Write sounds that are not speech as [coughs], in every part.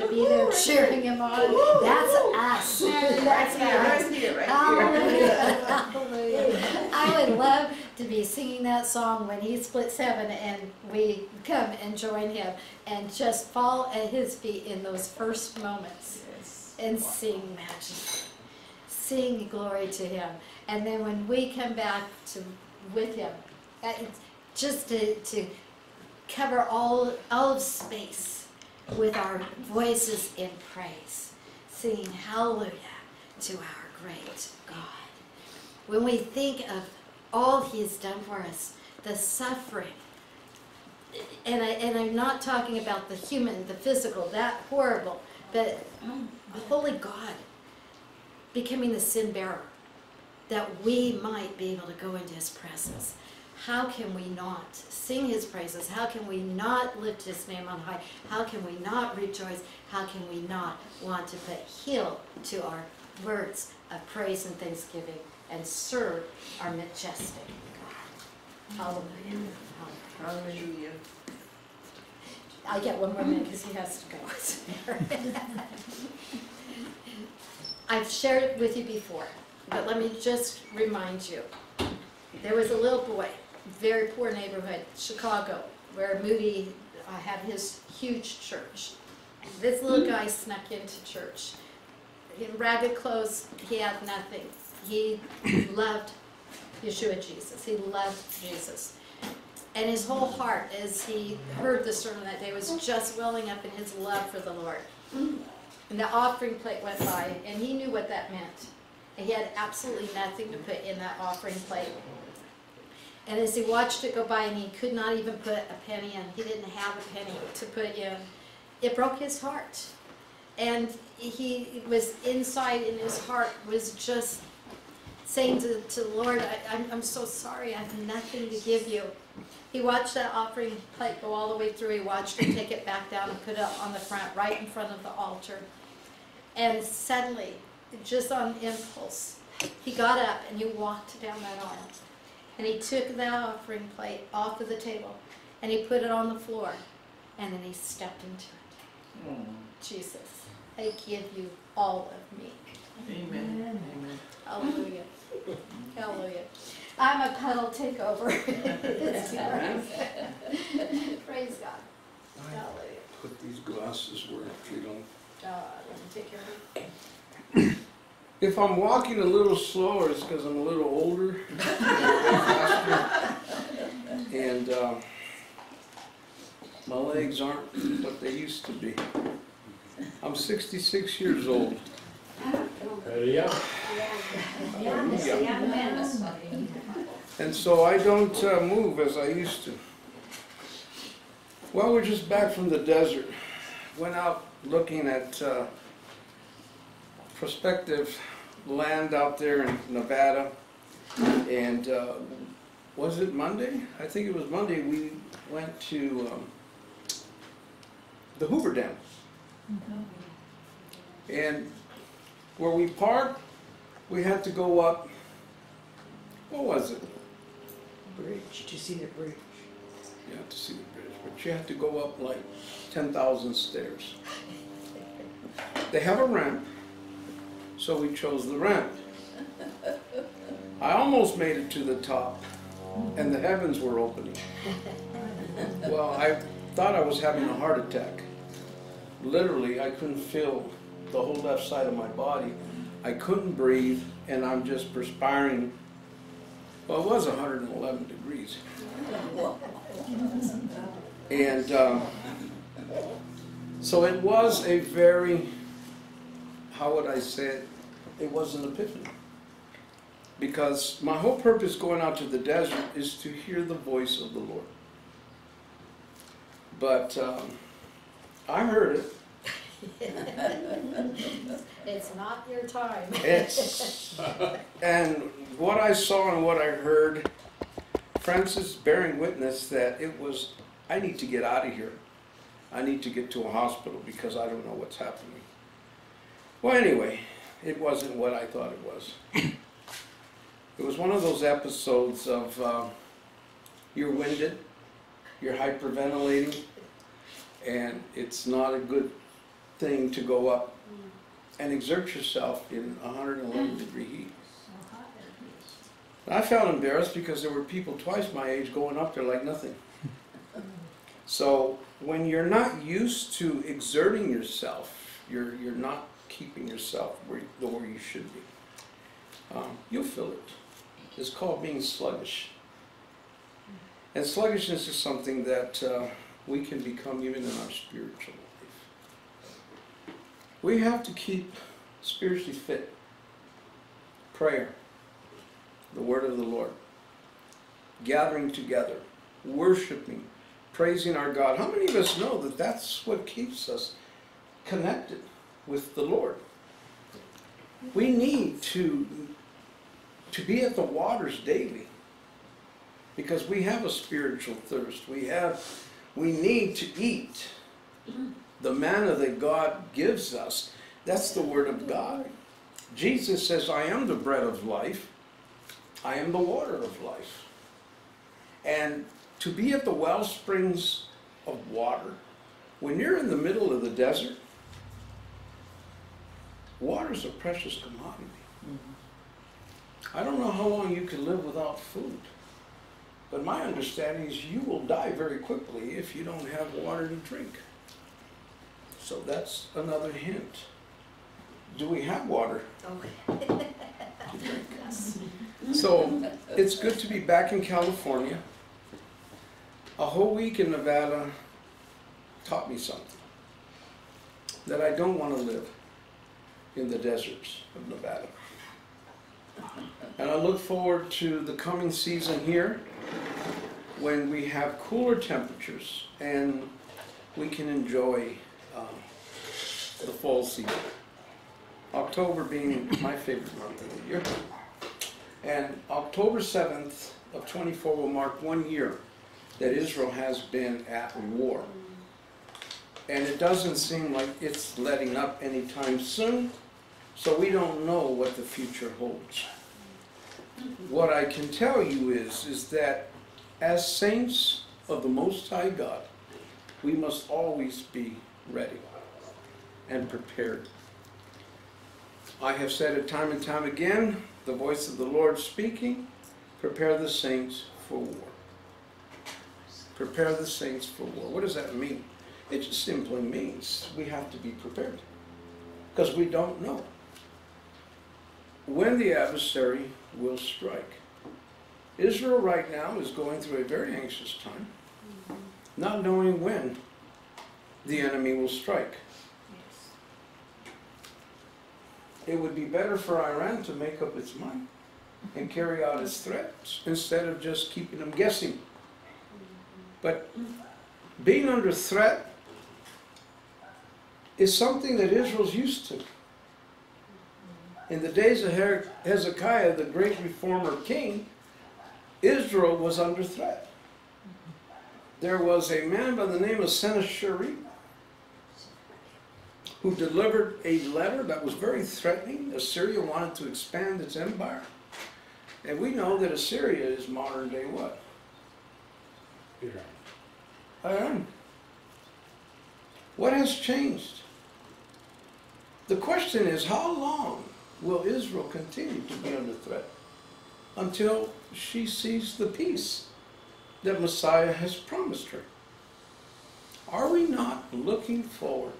be there cheering him on. That's us. That's Right us. here. Hallelujah. Hallelujah. [laughs] I would love to be singing that song when he splits heaven and we come and join him and just fall at his feet in those first moments Yes. and sing majesty, sing glory to Him. And then when we come back to with Him, uh, just to, to cover all all of space with our voices in praise, singing hallelujah to our great God. When we think of all He has done for us, the suffering. And, I, and I'm not talking about the human, the physical, that horrible, but oh, a holy God becoming the sin bearer that we might be able to go into his presence. How can we not sing his praises? How can we not lift his name on high? How can we not rejoice? How can we not want to put heel to our words of praise and thanksgiving and serve our majestic God? Hallelujah. Hallelujah. I get one more minute because he has to go. [laughs] I've shared it with you before, but let me just remind you. There was a little boy, very poor neighborhood, Chicago, where Moody uh, had his huge church. And This little guy snuck into church. In ragged clothes, he had nothing. He [coughs] loved Yeshua Jesus. He loved Jesus. And his whole heart, as he heard the sermon that day, was just welling up in his love for the Lord. And the offering plate went by, and he knew what that meant. And he had absolutely nothing to put in that offering plate. And as he watched it go by, and he could not even put a penny in, he didn't have a penny to put in, it broke his heart. And he was inside in his heart, was just saying to, to the Lord, I, I'm, I'm so sorry, I have nothing to give you. He watched that offering plate go all the way through. He watched him take it back down and put it on the front, right in front of the altar. And suddenly, just on impulse, he got up and he walked down that aisle. And he took that offering plate off of the table and he put it on the floor. And then he stepped into it. Mm. Jesus, I give you all of me. Amen. Amen. Hallelujah. [laughs] Hallelujah. I'm a pedal takeover. [laughs] Praise God. I Hallelujah. Put these glasses where you don't. God, let me take care of you. [coughs] If I'm walking a little slower, it's because I'm a little older. and um, my legs aren't what they used to be. I'm 66 years old. Yeah. Hallelujah. And so I don't uh, move as I used to. Well, we're just back from the desert. Went out looking at uh, prospective land out there in Nevada. And uh, was it Monday? I think it was Monday. We went to um, the Hoover Dam. And where we parked, we had to go up. What was it? Bridge, to see the bridge. You have to see the bridge, but you have to go up like ten thousand stairs. They have a ramp, so we chose the ramp. I almost made it to the top, and the heavens were opening. Well, I thought I was having a heart attack. Literally, I couldn't feel the whole left side of my body. I couldn't breathe, and I'm just perspiring. Well, it was 111 degrees. And um, so it was a very, how would I say it? It was an epiphany. Because my whole purpose going out to the desert is to hear the voice of the Lord. But um, I heard it. [laughs] It's not your time. It's, [laughs] and what I saw and what I heard, Francis bearing witness that it was, I need to get out of here. I need to get to a hospital because I don't know what's happening. Well, anyway, it wasn't what I thought it was. It was one of those episodes of uh, you're winded, you're hyperventilating, and it's not a good thing to go up and exert yourself in 111 degree heat. [laughs] I felt embarrassed because there were people twice my age going up there like nothing. [laughs] So when you're not used to exerting yourself, you're, you're not keeping yourself where, the where you should be. Um, you'll feel it. It's called being sluggish. And sluggishness is something that uh, we can become even in our spiritual life. We have to keep spiritually fit. Prayer, the word of the Lord, gathering together, worshiping, praising our God. How many of us know that that's what keeps us connected with the Lord? We need to, to be at the waters daily because we have a spiritual thirst. We have, we need to eat the manna that God gives us. That's the word of God. Jesus says, I am the bread of life. I am the water of life. And to be at the well springs of water, when you're in the middle of the desert, water is a precious commodity. Mm-hmm. I don't know how long you can live without food. But my understanding is you will die very quickly if you don't have water to drink. So that's another hint. Do we have water to drink? So it's good to be back in California. A whole week in Nevada taught me something. That I don't want to live in the deserts of Nevada. And I look forward to the coming season here when we have cooler temperatures and we can enjoy um, the fall season. October being my favorite month of the year. And October 7th of 24 will mark one year that Israel has been at war. And it doesn't seem like it's letting up anytime soon, so we don't know what the future holds. What I can tell you is, is that as saints of the Most High God, we must always be ready and prepared. I have said it time and time again, the voice of the Lord speaking, prepare the saints for war. Prepare the saints for war. What does that mean? It just simply means we have to be prepared. Because we don't know when the adversary will strike. Israel right now is going through a very anxious time, not knowing when the enemy will strike. It would be better for Iran to make up its mind and carry out its threats instead of just keeping them guessing. But being under threat is something that Israel's used to. In the days of Hezekiah, the great reformer king, Israel was under threat. There was a man by the name of Sennacherib who delivered a letter that was very threatening. Assyria wanted to expand its empire. And we know that Assyria is modern day what? Iran. Iran. What has changed? The question is how long will Israel continue to be under threat until she sees the peace that Messiah has promised her? Are we not looking forward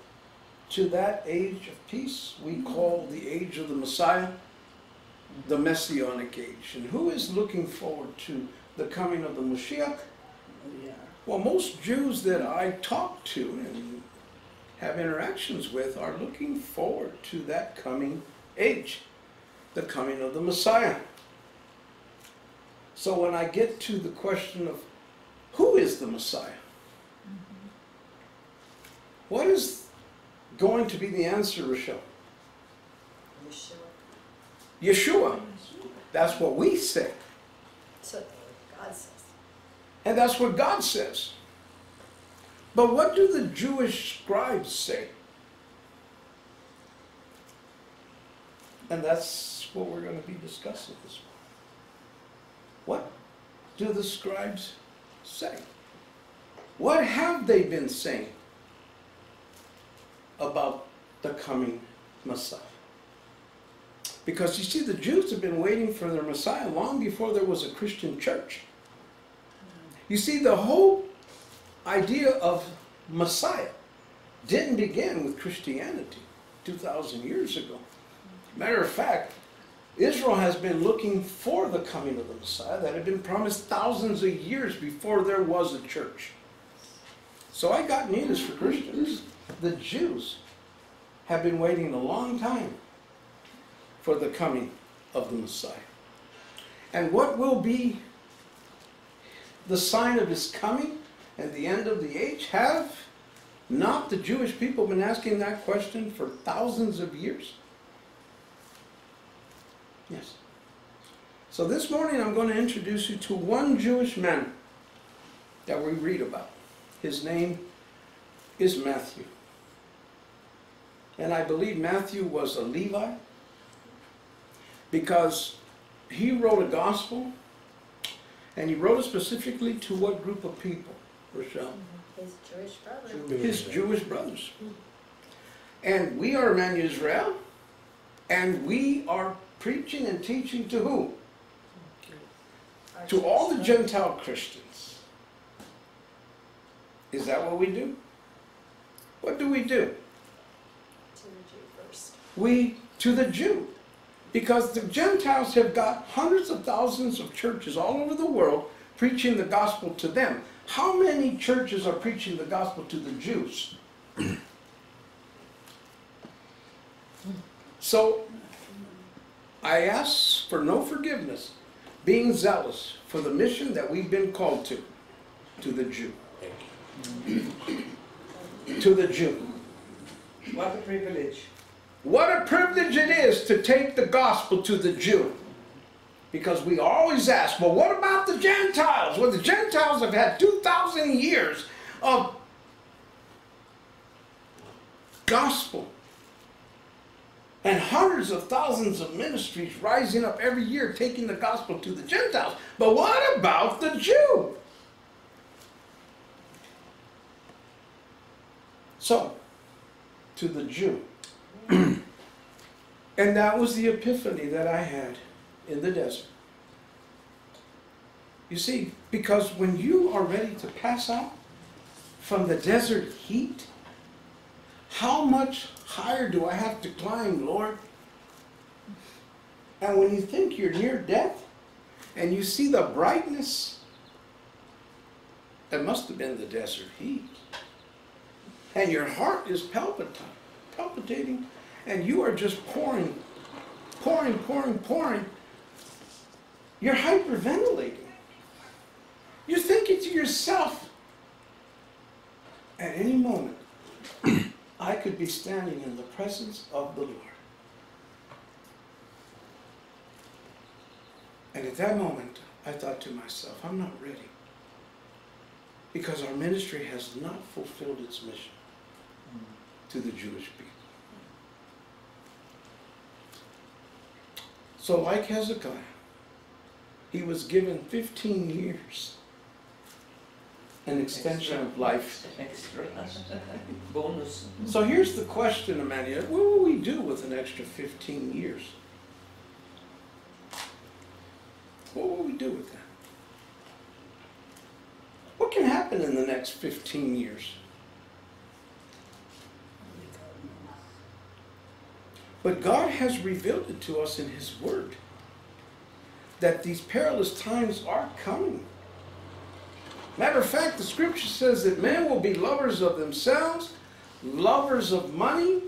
to that age of peace we call the age of the Messiah, the Messianic age? And who is looking forward to the coming of the Mashiach? Well, most Jews that I talk to and have interactions with are looking forward to that coming age, the coming of the Messiah. So when I get to the question of who is the Messiah, what is going to be the answer, Rochelle? Yeshua. Yeshua. That's what we say. So God says. And that's what God says. But what do the Jewish scribes say? And that's what we're going to be discussing this morning. What do the scribes say? What have they been saying about the coming Messiah. Because you see, the Jews have been waiting for their Messiah long before there was a Christian church. You see, the whole idea of Messiah didn't begin with Christianity 2,000 years ago. Matter of fact, Israel has been looking for the coming of the Messiah that had been promised thousands of years before there was a church. So I got news for Christians. The Jews have been waiting a long time for the coming of the Messiah. And what will be the sign of his coming and the end of the age? Have not the Jewish people been asking that question for thousands of years? Yes. So this morning I'm going to introduce you to one Jewish man that we read about. His name is Matthew. And I believe Matthew was a Levite because he wrote a gospel and he wrote it specifically to what group of people, Rochelle? His Jewish brother. His Jewish brothers. Mm. And we are Immanuel Israel, and we are preaching and teaching to who? To all the Gentile Christians. Is that what we do? What do we do? To the Jew first. We to the Jew. Because the Gentiles have got hundreds of thousands of churches all over the world preaching the gospel to them. How many churches are preaching the gospel to the Jews? [clears throat] so I ask for no forgiveness, being zealous for the mission that we've been called to, to the Jew. to the Jew. What a privilege. What a privilege it is to take the gospel to the Jew. Because we always ask, well, what about the Gentiles? Well, the Gentiles have had 2,000 years of gospel and hundreds of thousands of ministries rising up every year taking the gospel to the Gentiles. But what about the Jew? So, to the Jew. [clears throat] and that was the epiphany that I had in the desert. You see, because when you are ready to pass out from the desert heat, how much higher do I have to climb, Lord? And when you think you're near death and you see the brightness, it must have been the desert heat. And your heart is palpitating, palpitating, and you are just pouring, pouring, pouring, pouring. You're hyperventilating. You're thinking to yourself, at any moment, I could be standing in the presence of the Lord. And at that moment, I thought to myself, I'm not ready. Because our ministry has not fulfilled its mission to the Jewish people. So, like Hezekiah, he was given 15 years, an extension of life. Extra. Bonus. So here's the question, Immanuel. What will we do with an extra 15 years? What will we do with that? What can happen in the next 15 years? But God has revealed it to us in His Word that these perilous times are coming. Matter of fact, the scripture says that men will be lovers of themselves, lovers of money,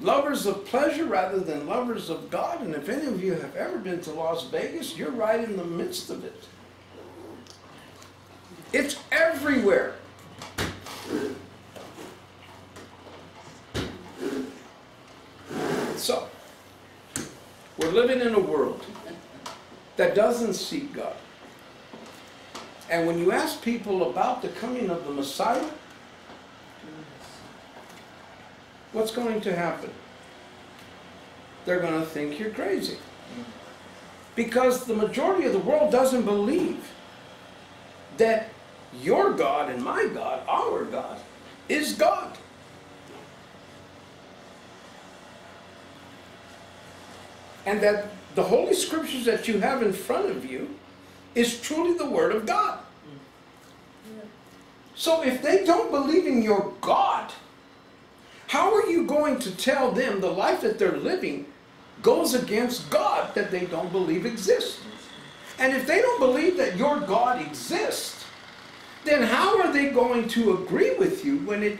lovers of pleasure rather than lovers of God. And if any of you have ever been to Las Vegas, you're right in the midst of it. It's everywhere. So, we're living in a world that doesn't seek God. And when you ask people about the coming of the Messiah, what's going to happen? They're going to think you're crazy. Because the majority of the world doesn't believe that your God and my God, our God, is God. And that the Holy Scriptures that you have in front of you is truly the Word of God. Mm. So if they don't believe in your God, how are you going to tell them the life that they're living goes against God that they don't believe exists? And if they don't believe that your God exists, then how are they going to agree with you when it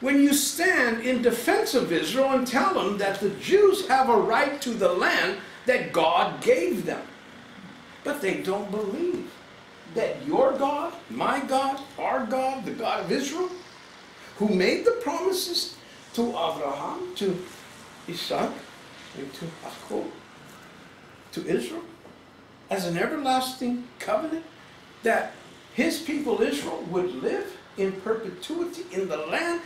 when you stand in defense of Israel and tell them that the Jews have a right to the land that God gave them? But they don't believe that your God, my God, our God, the God of Israel, who made the promises to Abraham, to Isaac, and to Jacob, to Israel, as an everlasting covenant, that his people Israel would live in perpetuity in the land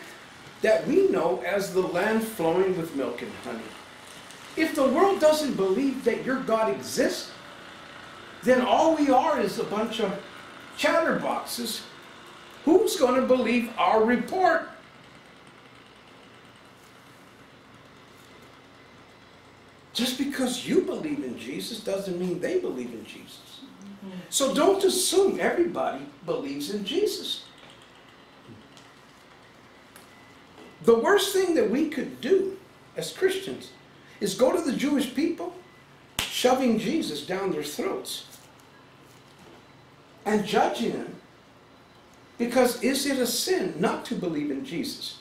that we know as the land flowing with milk and honey. If the world doesn't believe that your God exists, then all we are is a bunch of chatterboxes. Who's going to believe our report? Just because you believe in Jesus doesn't mean they believe in Jesus. So don't assume everybody believes in Jesus. The worst thing that we could do as Christians is go to the Jewish people shoving Jesus down their throats and judging them because is it a sin not to believe in Jesus?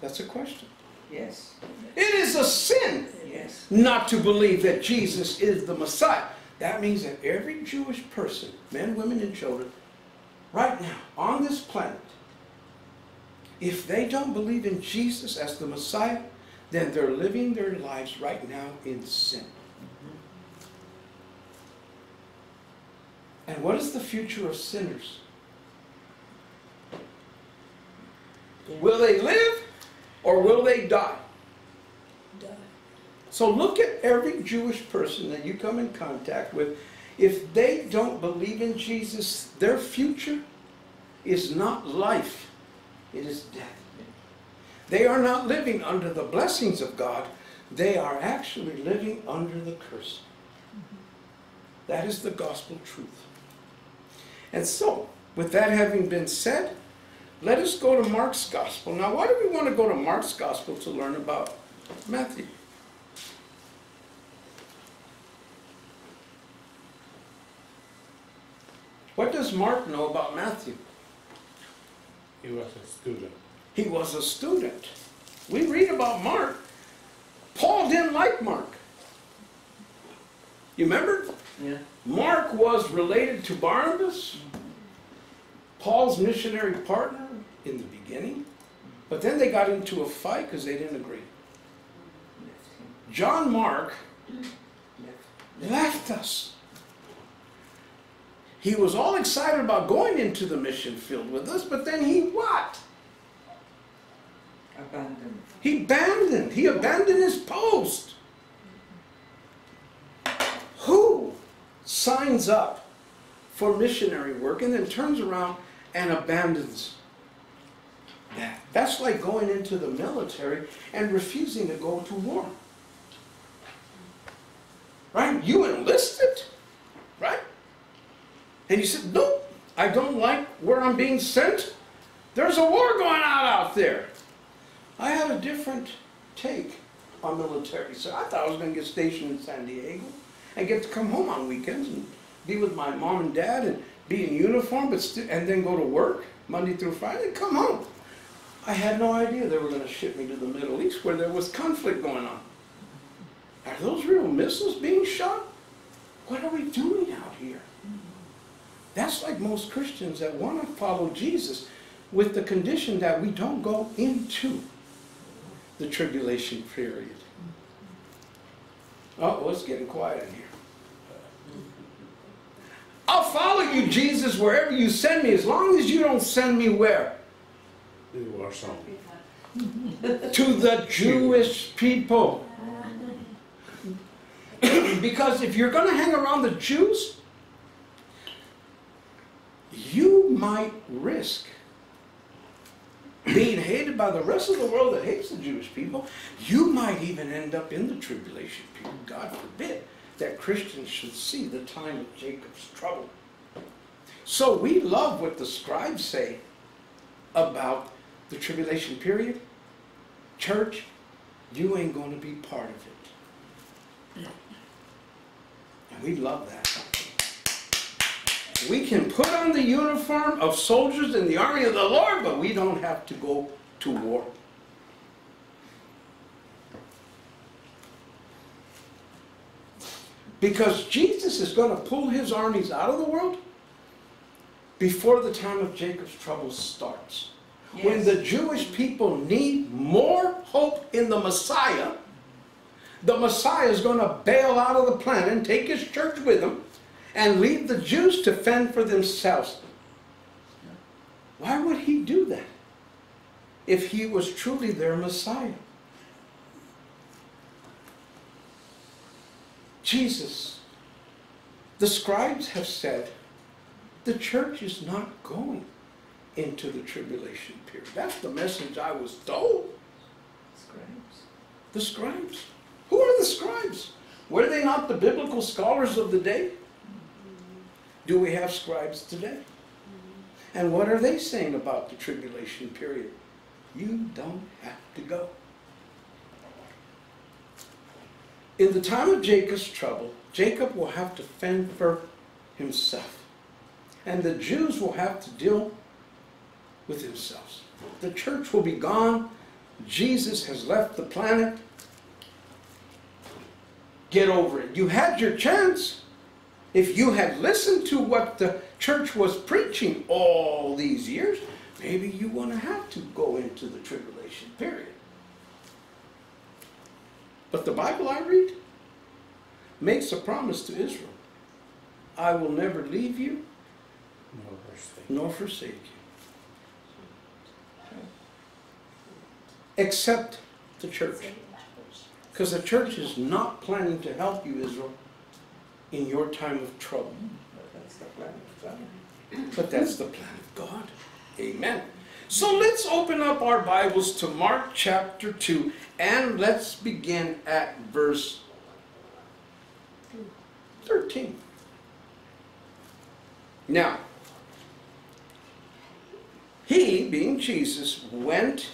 That's a question. Yes, It is a sin yes. not to believe that Jesus is the Messiah. That means that every Jewish person, men, women, and children, right now on this planet, if they don't believe in Jesus as the Messiah, then they're living their lives right now in sin. And what is the future of sinners? Will they live or will they die? So look at every Jewish person that you come in contact with. If they don't believe in Jesus, their future is not life, it is death. They are not living under the blessings of God, they are actually living under the curse. Mm-hmm. That is the gospel truth. And so, with that having been said, let us go to Mark's gospel. Now, why do we want to go to Mark's gospel to learn about Matthew? What does Mark know about Matthew? He was a student. He was a student. We read about Mark. Paul didn't like Mark. You remember? Yeah. Mark was related to Barnabas, Paul's missionary partner in the beginning, but then they got into a fight because they didn't agree. John Mark Left. left us. He was all excited about going into the mission field with us, but then he what? Abandoned. He abandoned. He abandoned his post. Who signs up for missionary work and then turns around and abandons that? That's like going into the military and refusing to go to war. Right? You enlisted, right? And you said, Nope, I don't like where I'm being sent. There's a war going on out there. I had a different take on military. So I thought I was going to get stationed in San Diego and get to come home on weekends and be with my mom and dad and be in uniform, but sti- and then go to work Monday through Friday come home. I had no idea they were going to ship me to the Middle East where there was conflict going on. Are those real missiles being shot? What are we doing out here? That's like most Christians that want to follow Jesus with the condition that we don't go into the tribulation period. Oh, it's getting quiet in here. I'll follow you, Jesus, wherever you send me, as long as you don't send me where? The war zone. To the Jewish people. [clears throat] because if you're going to hang around the Jews, you might risk being hated by the rest of the world that hates the Jewish people, you might even end up in the tribulation period. God forbid that Christians should see the time of Jacob's trouble. So we love what the scribes say about the tribulation period. Church, you ain't going to be part of it. And we love that. We can put on the uniform of soldiers in the army of the Lord, but we don't have to go to war. Because Jesus is going to pull his armies out of the world before the time of Jacob's trouble starts. When the Jewish people need more hope in the Messiah, the Messiah is going to bail out of the planet and take his church with him and leave the Jews to fend for themselves. Why would he do that if he was truly their Messiah? Jesus, the scribes have said, the church is not going into the tribulation period. That's the message I was told. Scribes. The scribes. Who are the scribes? Were they not the biblical scholars of the day? Mm-hmm. Do we have scribes today? Mm-hmm. And what are they saying about the tribulation period? You don't have to go. In the time of Jacob's trouble, Jacob will have to fend for himself. And the Jews will have to deal with themselves. The church will be gone. Jesus has left the planet. Get over it. You had your chance. If you had listened to what the church was preaching all these years, maybe you wouldn't have to go into the tribulation period. But the Bible I read makes a promise to Israel I will never leave you No mistake. nor forsake you. Except the church. Because the church is not planning to help you, Israel, in your time of trouble. But that's the plan of God. But that's the plan of God. Amen. So let's open up our Bibles to Mark chapter 2 and let's begin at verse 13. Now, he, being Jesus, went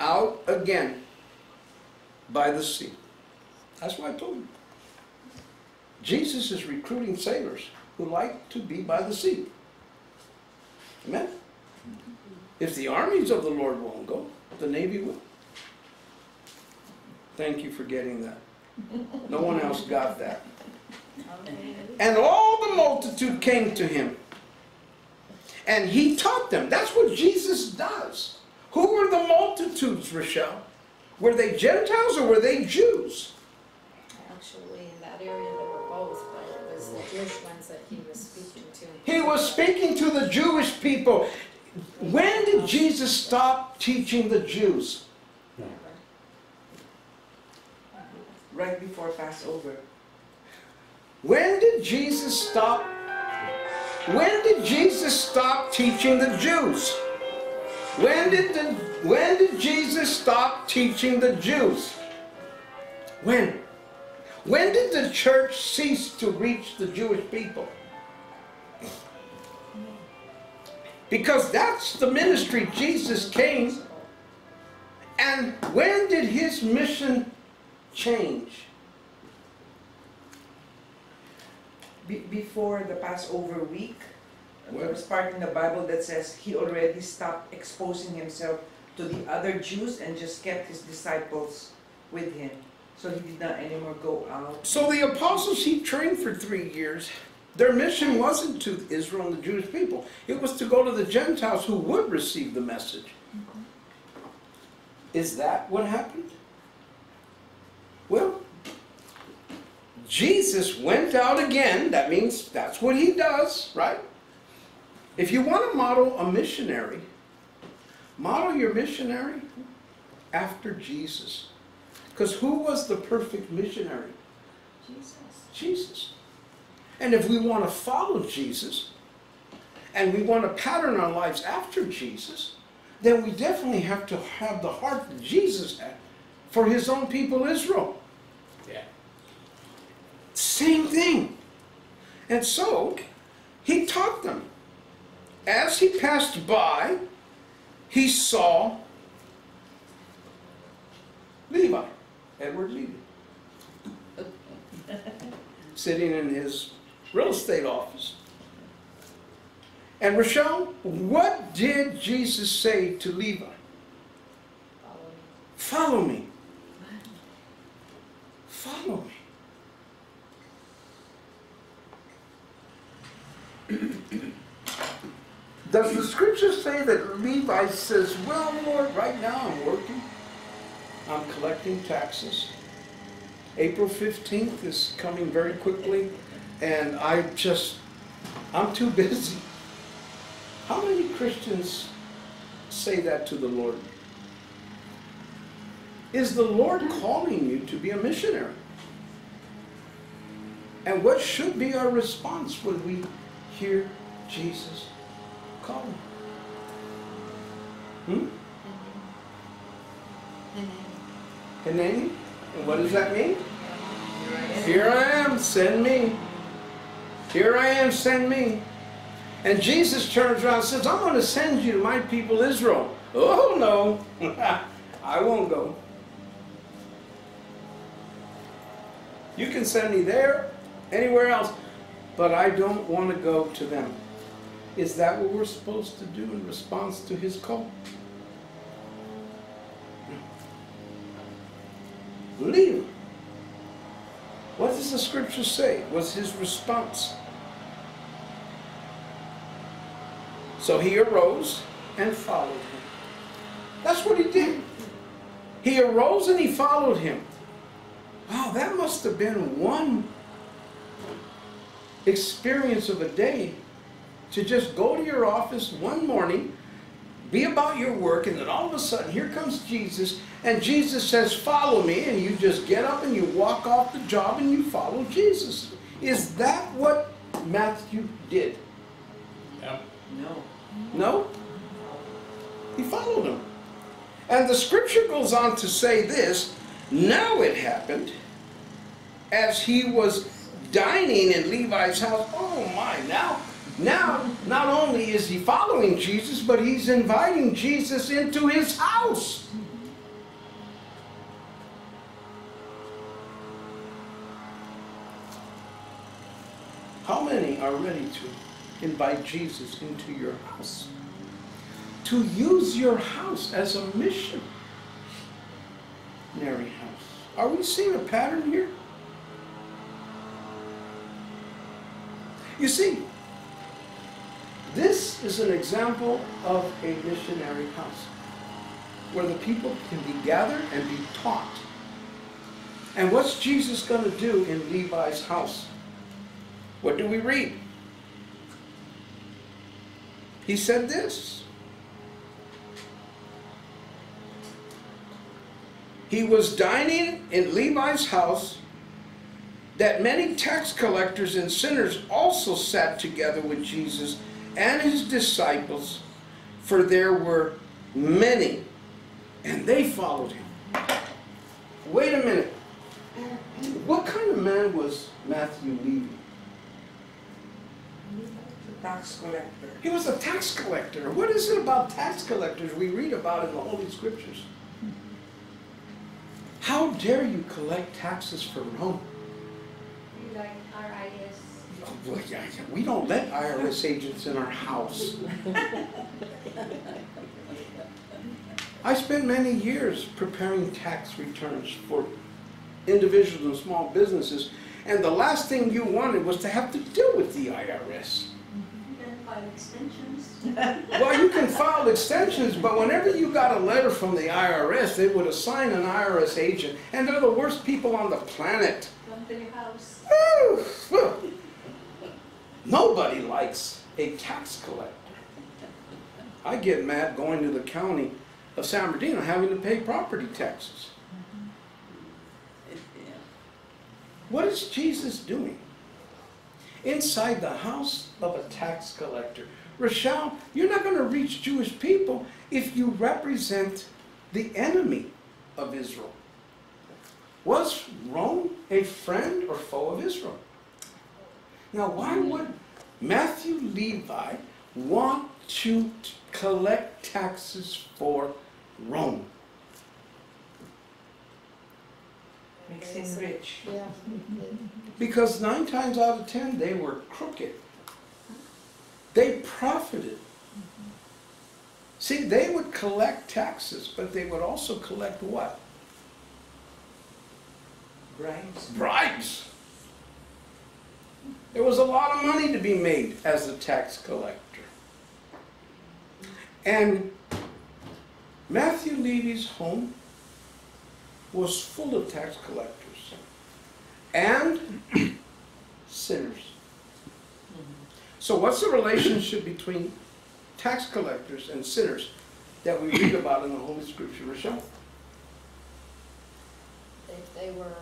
out again by the sea. That's what I told you. Jesus is recruiting sailors who like to be by the sea. Amen? If the armies of the Lord won't go, the Navy will. Thank you for getting that. No one else got that. And all the multitude came to him. And he taught them. That's what Jesus does. Who were the multitudes, Rochelle? Were they Gentiles or were they Jews? Actually, in that area, there were both, but it was the Jewish ones that he was speaking to. He was speaking to the Jewish people. When did Jesus stop teaching the Jews? Right before Passover. When did Jesus stop? When did Jesus stop teaching the Jews? When did the, when did Jesus stop teaching the Jews? When? When did the church cease to reach the Jewish people? Because that's the ministry Jesus came. And when did his mission change? Be- before the Passover week, Well- there was part in the Bible that says he already stopped exposing himself to the other Jews and just kept his disciples with him. So he did not anymore go out. So the apostles he trained for three years, their mission wasn't to Israel and the Jewish people. It was to go to the Gentiles who would receive the message. Is that what happened? Well, Jesus went out again. That means that's what he does, right? If you want to model a missionary, model your missionary after Jesus. Because who was the perfect missionary? Jesus. Jesus. And if we want to follow Jesus, and we want to pattern our lives after Jesus, then we definitely have to have the heart that Jesus had for his own people Israel. Yeah. Same thing. And so, he taught them. As he passed by, he saw Levi, Edward Levi, [laughs] sitting in his real estate office. And Rochelle, what did Jesus say to Levi? Follow me. Follow me. [clears throat] Does the scripture say that Levi says, Well, Lord, right now I'm working, I'm collecting taxes. April 15th is coming very quickly, and I just, I'm too busy. How many Christians say that to the Lord? Is the Lord calling you to be a missionary? And what should be our response when we hear Jesus calling? Hmm? Hineni? And what does that mean? Here I am, send me. Here I am, send me. And Jesus turns around and says, I'm going to send you to my people Israel. Oh, no, [laughs] I won't go. You can send me there, anywhere else, but I don't want to go to them. Is that what we're supposed to do in response to his call? Leave. What does the scripture say was his response? So he arose and followed him. That's what he did. He arose and he followed him. Wow, that must have been one experience of a day to just go to your office one morning, be about your work, and then all of a sudden here comes Jesus, and Jesus says, Follow me, and you just get up and you walk off the job and you follow Jesus. Is that what Matthew did? Yep. No. No? He followed him. And the scripture goes on to say this now it happened as he was dining in Levi's house. Oh my, now, now, not only is he following Jesus, but he's inviting Jesus into his house. How many are ready to invite Jesus into your house? To use your house as a missionary house. Are we seeing a pattern here? You see, this is an example of a missionary house where the people can be gathered and be taught. And what's Jesus going to do in Levi's house? What do we read? He said this. He was dining in Levi's house that many tax collectors and sinners also sat together with Jesus and his disciples, for there were many, and they followed him. Wait a minute. What kind of man was Matthew Levi? The tax collector. He was a tax collector. What is it about tax collectors we read about in the Holy Scriptures? How dare you collect taxes for Rome? We like RIS. Well, yeah, yeah, We don't let IRS agents in our house. I spent many years preparing tax returns for individuals and small businesses, and the last thing you wanted was to have to deal with the IRS. File extensions. [laughs] Well, you can file extensions, but whenever you got a letter from the IRS, they would assign an IRS agent, and they're the worst people on the planet. Come to your house. Nobody likes a tax collector. I get mad going to the county of San Bernardino having to pay property taxes. Mm-hmm. What is Jesus doing? Inside the house of a tax collector, Rochelle, you're not going to reach Jewish people if you represent the enemy of Israel. Was Rome a friend or foe of Israel? Now, why hmm. would Matthew Levi want to collect taxes for Rome? Makes him rich. Yeah. [laughs] Because nine times out of ten, they were crooked. They profited. See, they would collect taxes, but they would also collect what? Bribes. Bribes. There was a lot of money to be made as a tax collector. And Matthew Levi's home was full of tax collectors and [clears throat] sinners. So what's the relationship between tax collectors and sinners that we read about in the Holy Scripture, Rochelle? They, they were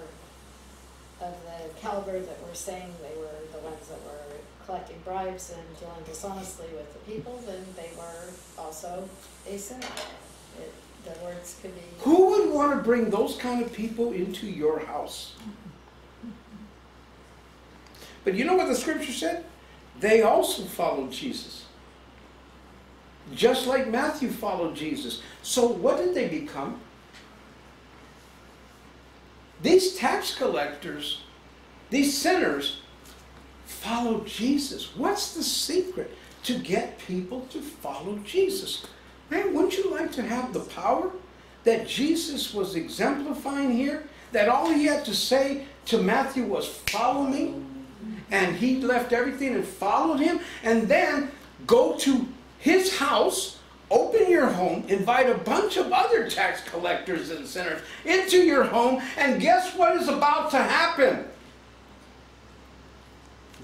of the caliber that we're saying they were the ones that were collecting bribes and dealing dishonestly with the people, then they were also a sinner. It, the words could be. Who would want to bring those kind of people into your house? But you know what the scripture said? They also followed Jesus. Just like Matthew followed Jesus. So what did they become? These tax collectors, these sinners, followed Jesus. What's the secret to get people to follow Jesus? Man, wouldn't you like to have the power that Jesus was exemplifying here? That all he had to say to Matthew was, Follow me. And he left everything and followed him. And then go to his house, open your home, invite a bunch of other tax collectors and sinners into your home. And guess what is about to happen?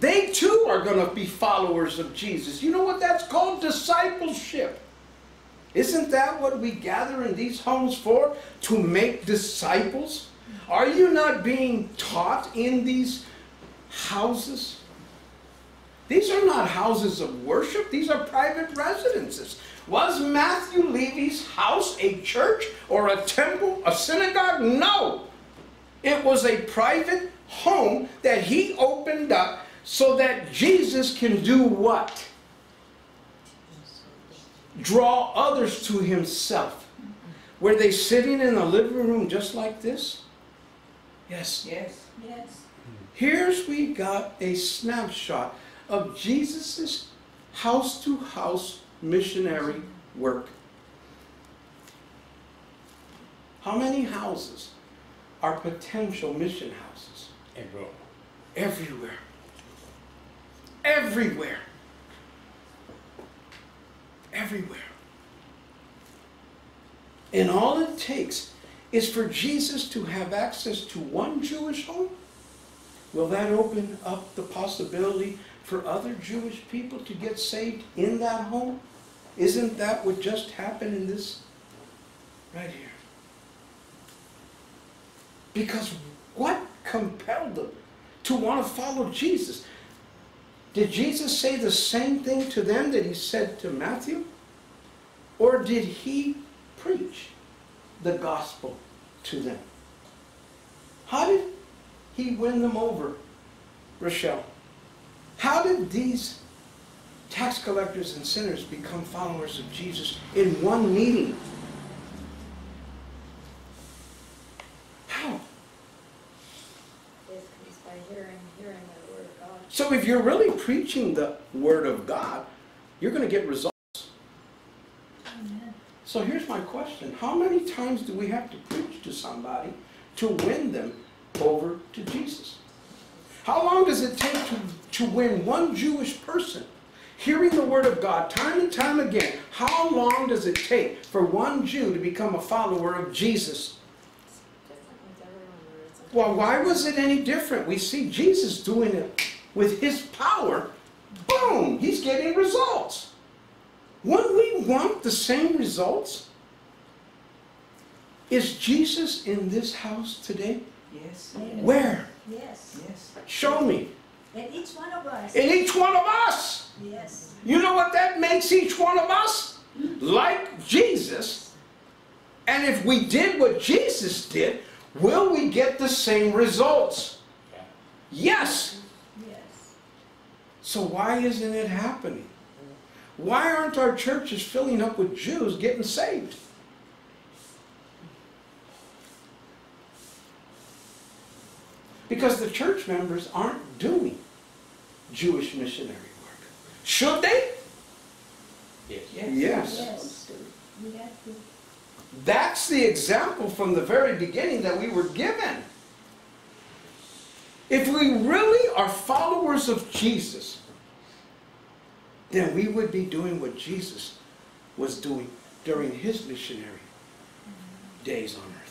They too are going to be followers of Jesus. You know what that's called? Discipleship. Isn't that what we gather in these homes for? To make disciples? Are you not being taught in these houses? These are not houses of worship, these are private residences. Was Matthew Levi's house a church or a temple, a synagogue? No. It was a private home that he opened up so that Jesus can do what? Draw others to himself. Were they sitting in a living room just like this? Yes. Yes. Yes. Here's we got a snapshot of Jesus' house to house missionary work. How many houses are potential mission houses? And bro, Everywhere. Everywhere. Everywhere. And all it takes is for Jesus to have access to one Jewish home. Will that open up the possibility for other Jewish people to get saved in that home? Isn't that what just happened in this right here? Because what compelled them to want to follow Jesus? Did Jesus say the same thing to them that he said to Matthew? Or did he preach the gospel to them? How did he win them over, Rochelle? How did these tax collectors and sinners become followers of Jesus in one meeting? How? By hearing, hearing the word of God. So if you're really preaching the Word of God, you're going to get results. So here's my question. How many times do we have to preach to somebody to win them over to Jesus? How long does it take to, to win one Jewish person? Hearing the Word of God time and time again, how long does it take for one Jew to become a follower of Jesus? Well, why was it any different? We see Jesus doing it with his power. Boom! He's getting results. Wouldn't we want the same results? Is Jesus in this house today? Yes. Yes. Where? Yes. Yes. Show me. And each one of us. in each one of us. Yes. You know what that makes each one of us? Like Jesus. And if we did what Jesus did, will we get the same results? Yes. Yes. So why isn't it happening? Why aren't our churches filling up with Jews getting saved? Because the church members aren't doing Jewish missionary work. Should they? Yes. Yes. Yes. We. That's the example from the very beginning that we were given. If we really are followers of Jesus, then we would be doing what Jesus was doing during his missionary days on earth.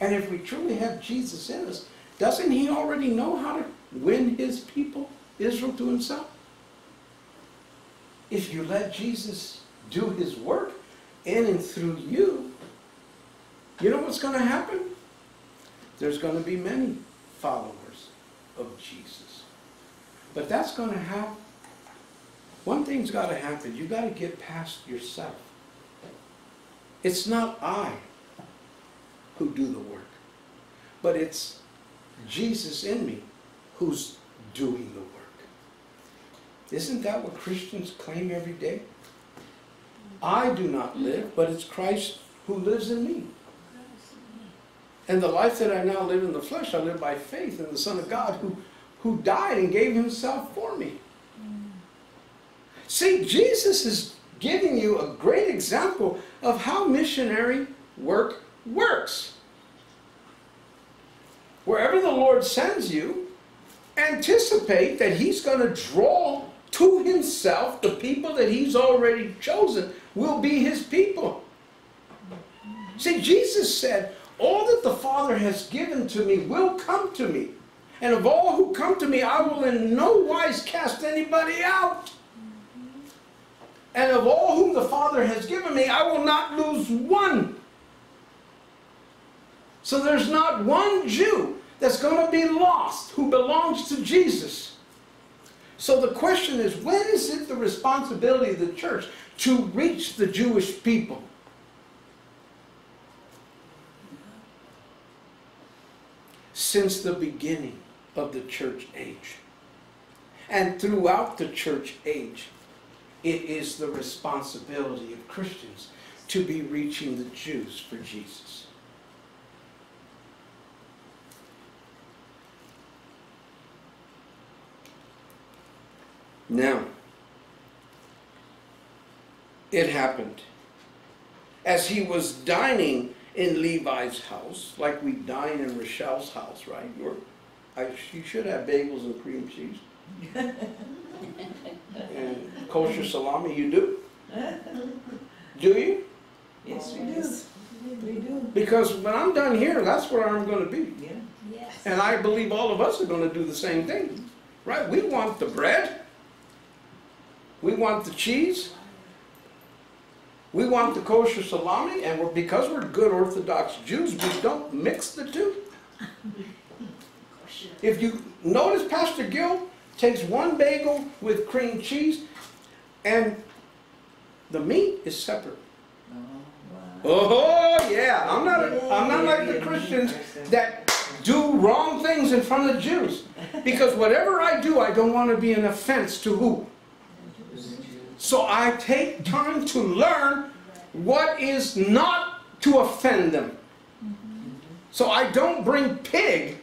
And if we truly have Jesus in us, doesn't he already know how to win his people, Israel, to himself? If you let Jesus do his work in and through you, you know what's going to happen? There's going to be many followers of Jesus. But that's going to have, one thing's got to happen. You've got to get past yourself. It's not I who do the work, but it's Jesus in me who's doing the work. Isn't that what Christians claim every day? I do not live, but it's Christ who lives in me. And the life that I now live in the flesh, I live by faith in the Son of God who, who died and gave himself for me. See, Jesus is giving you a great example of how missionary work works. Wherever the Lord sends you, anticipate that He's going to draw to Himself the people that He's already chosen will be His people. See, Jesus said, All that the Father has given to me will come to me. And of all who come to me, I will in no wise cast anybody out. And of all whom the Father has given me, I will not lose one. So there's not one Jew that's going to be lost who belongs to Jesus. So the question is when is it the responsibility of the church to reach the Jewish people? Since the beginning of the church age. And throughout the church age, it is the responsibility of Christians to be reaching the Jews for Jesus. Now, it happened. As he was dining in Levi's house, like we dine in Rochelle's house, right? Or, I, she should have bagels and cream cheese. and kosher salami, you do? Do you? Yes, we do. We do. Because when I'm done here, that's where I'm going to be. Yeah. Yes. And I believe all of us are going to do the same thing. Right? We want the bread. We want the cheese. We want the kosher salami. And we're, because we're good Orthodox Jews, we don't mix the two. If you notice, Pastor Gil takes one bagel with cream cheese, and the meat is separate. Oh, wow. Oh yeah, I'm not. I'm not like the Christians that do wrong things in front of the Jews. Because whatever I do, I don't want to be an offense to who. So I take time to learn what is not to offend them. So I don't bring pig.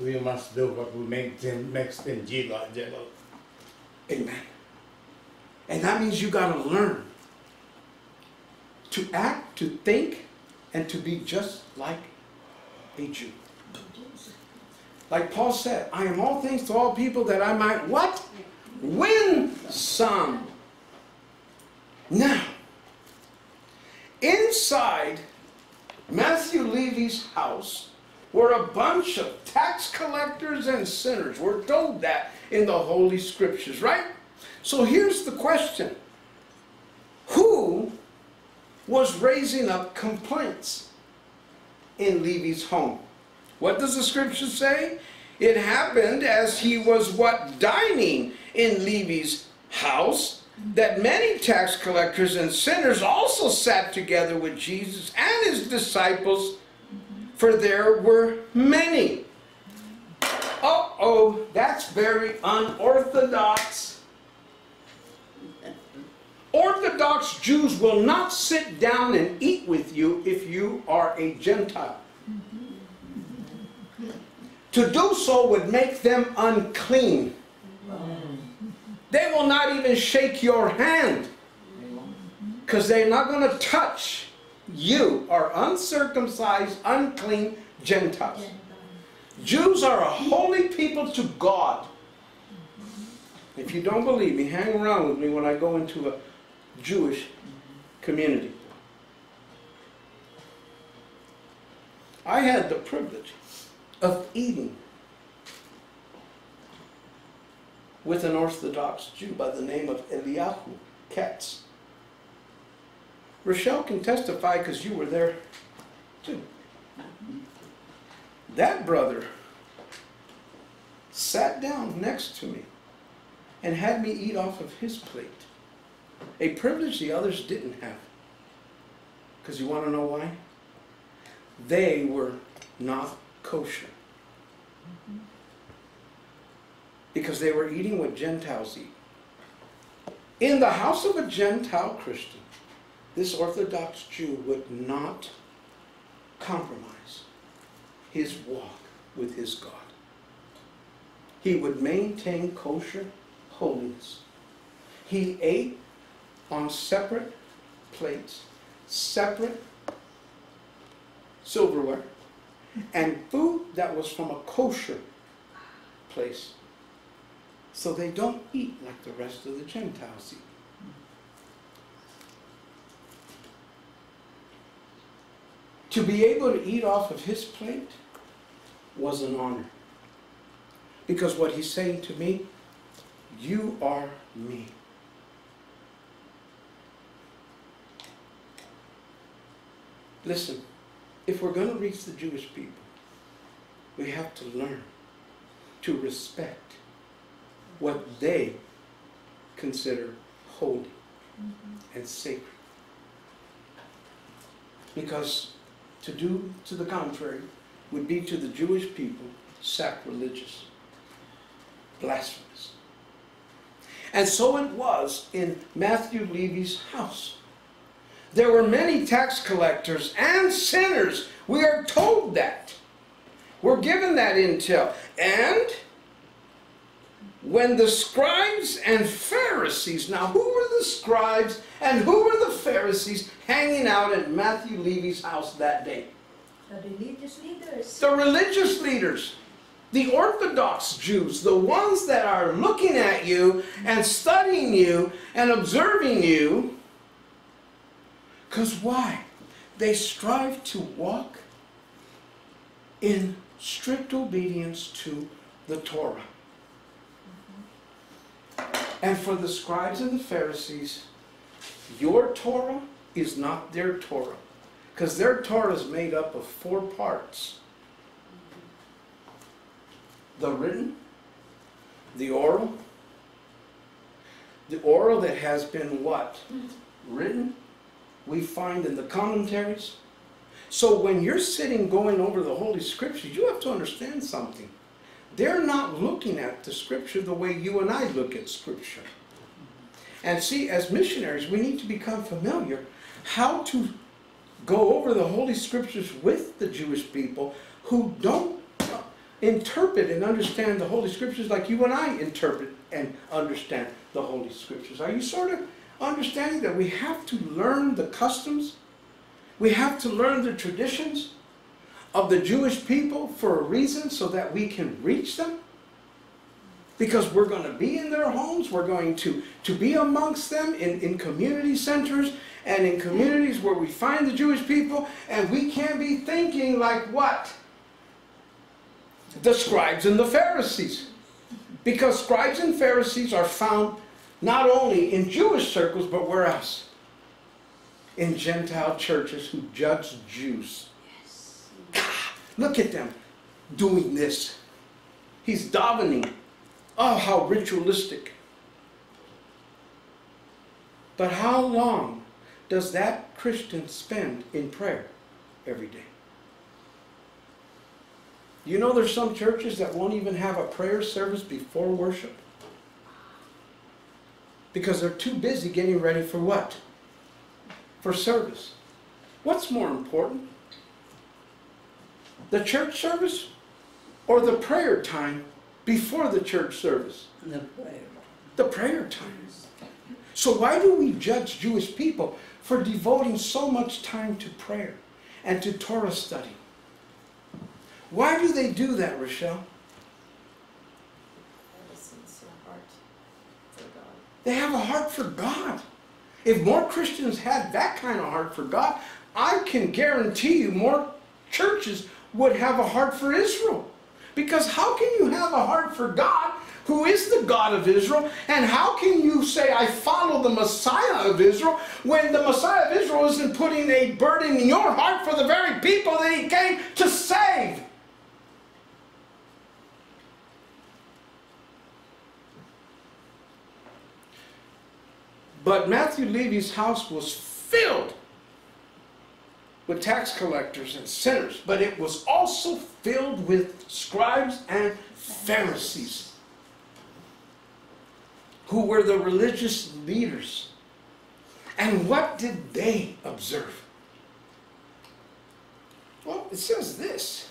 We must do what we make them in jello. jello. Amen. And that means you got to learn to act, to think, and to be just like a Jew. Like Paul said, I am all things to all people that I might what? Win some. Now, inside Matthew Levi's house were a bunch of tax collectors and sinners. We're told that in the Holy Scriptures, right? So here's the question Who was raising up complaints in Levi's home. What does the scripture say? It happened as he was what? Dining in Levi's house, that many tax collectors and sinners also sat together with Jesus and his disciples, for there were many. Uh oh, that's very unorthodox. Orthodox Jews will not sit down and eat with you if you are a Gentile. To do so would make them unclean. They will not even shake your hand because they're not going to touch you are uncircumcised, unclean Gentiles. Jews are a holy people to God. If you don't believe me, hang around with me when I go into a Jewish community. I had the privilege of eating with an Orthodox Jew by the name of Eliyahu Katz. Rochelle can testify because you were there too. That brother sat down next to me and had me eat off of his plate. A privilege the others didn't have. Because you want to know why? They were not kosher. Mm-hmm. Because they were eating what Gentiles eat. In the house of a Gentile Christian, this Orthodox Jew would not compromise his walk with his God. He would maintain kosher holiness. He ate on separate plates, separate silverware, and food that was from a kosher place. So they don't eat like the rest of the Gentiles eat. To be able to eat off of his plate was an honor. Because what he's saying to me, you are me. Listen, if we're going to reach the Jewish people, we have to learn to respect what they consider holy mm-hmm. and sacred. Because to do to the contrary would be to the Jewish people sacrilegious, blasphemous. And so it was in Matthew Levi's house. There were many tax collectors and sinners. We are told that. We're given that intel. And when the scribes and Pharisees, now who were the scribes and who were the Pharisees hanging out at Matthew Levi's house that day? The religious leaders. The religious leaders, the Orthodox Jews, the ones that are looking at you and studying you and observing you. Because why? They strive to walk in strict obedience to the Torah. And for the scribes and the Pharisees, your Torah is not their Torah. Because their Torah is made up of four parts the written, the oral, the oral that has been what? Written, we find in the commentaries. So when you're sitting going over the Holy Scriptures, you have to understand something. They're not looking at the Scripture the way you and I look at Scripture. And see, as missionaries, we need to become familiar how to go over the Holy Scriptures with the Jewish people who don't interpret and understand the Holy Scriptures like you and I interpret and understand the Holy Scriptures. Are you sort of understanding that we have to learn the customs? We have to learn the traditions of the Jewish people for a reason so that we can reach them? Because we're going to be in their homes, we're going to, to be amongst them in, in community centers and in communities where we find the Jewish people, and we can't be thinking like what? The scribes and the Pharisees. Because scribes and Pharisees are found not only in Jewish circles, but where else? in Gentile churches who judge Jews. Look at them doing this. He's davening. Oh, how ritualistic. But how long does that Christian spend in prayer every day? You know, there's some churches that won't even have a prayer service before worship because they're too busy getting ready for what? For service. What's more important? The church service or the prayer time before the church service? The prayer. The prayer time. So why do we judge Jewish people for devoting so much time to prayer and to Torah study? Why do they do that, Rochelle? They have a heart for God. If more Christians had that kind of heart for God, I can guarantee you more churches would have a heart for Israel. Because how can you have a heart for God who is the God of Israel? And how can you say, I follow the Messiah of Israel, when the Messiah of Israel isn't putting a burden in your heart for the very people that he came to save? But Matthew Levi's house was filled with tax collectors and sinners, but it was also filled with scribes and Pharisees, who were the religious leaders. And what did they observe? Well, it says this.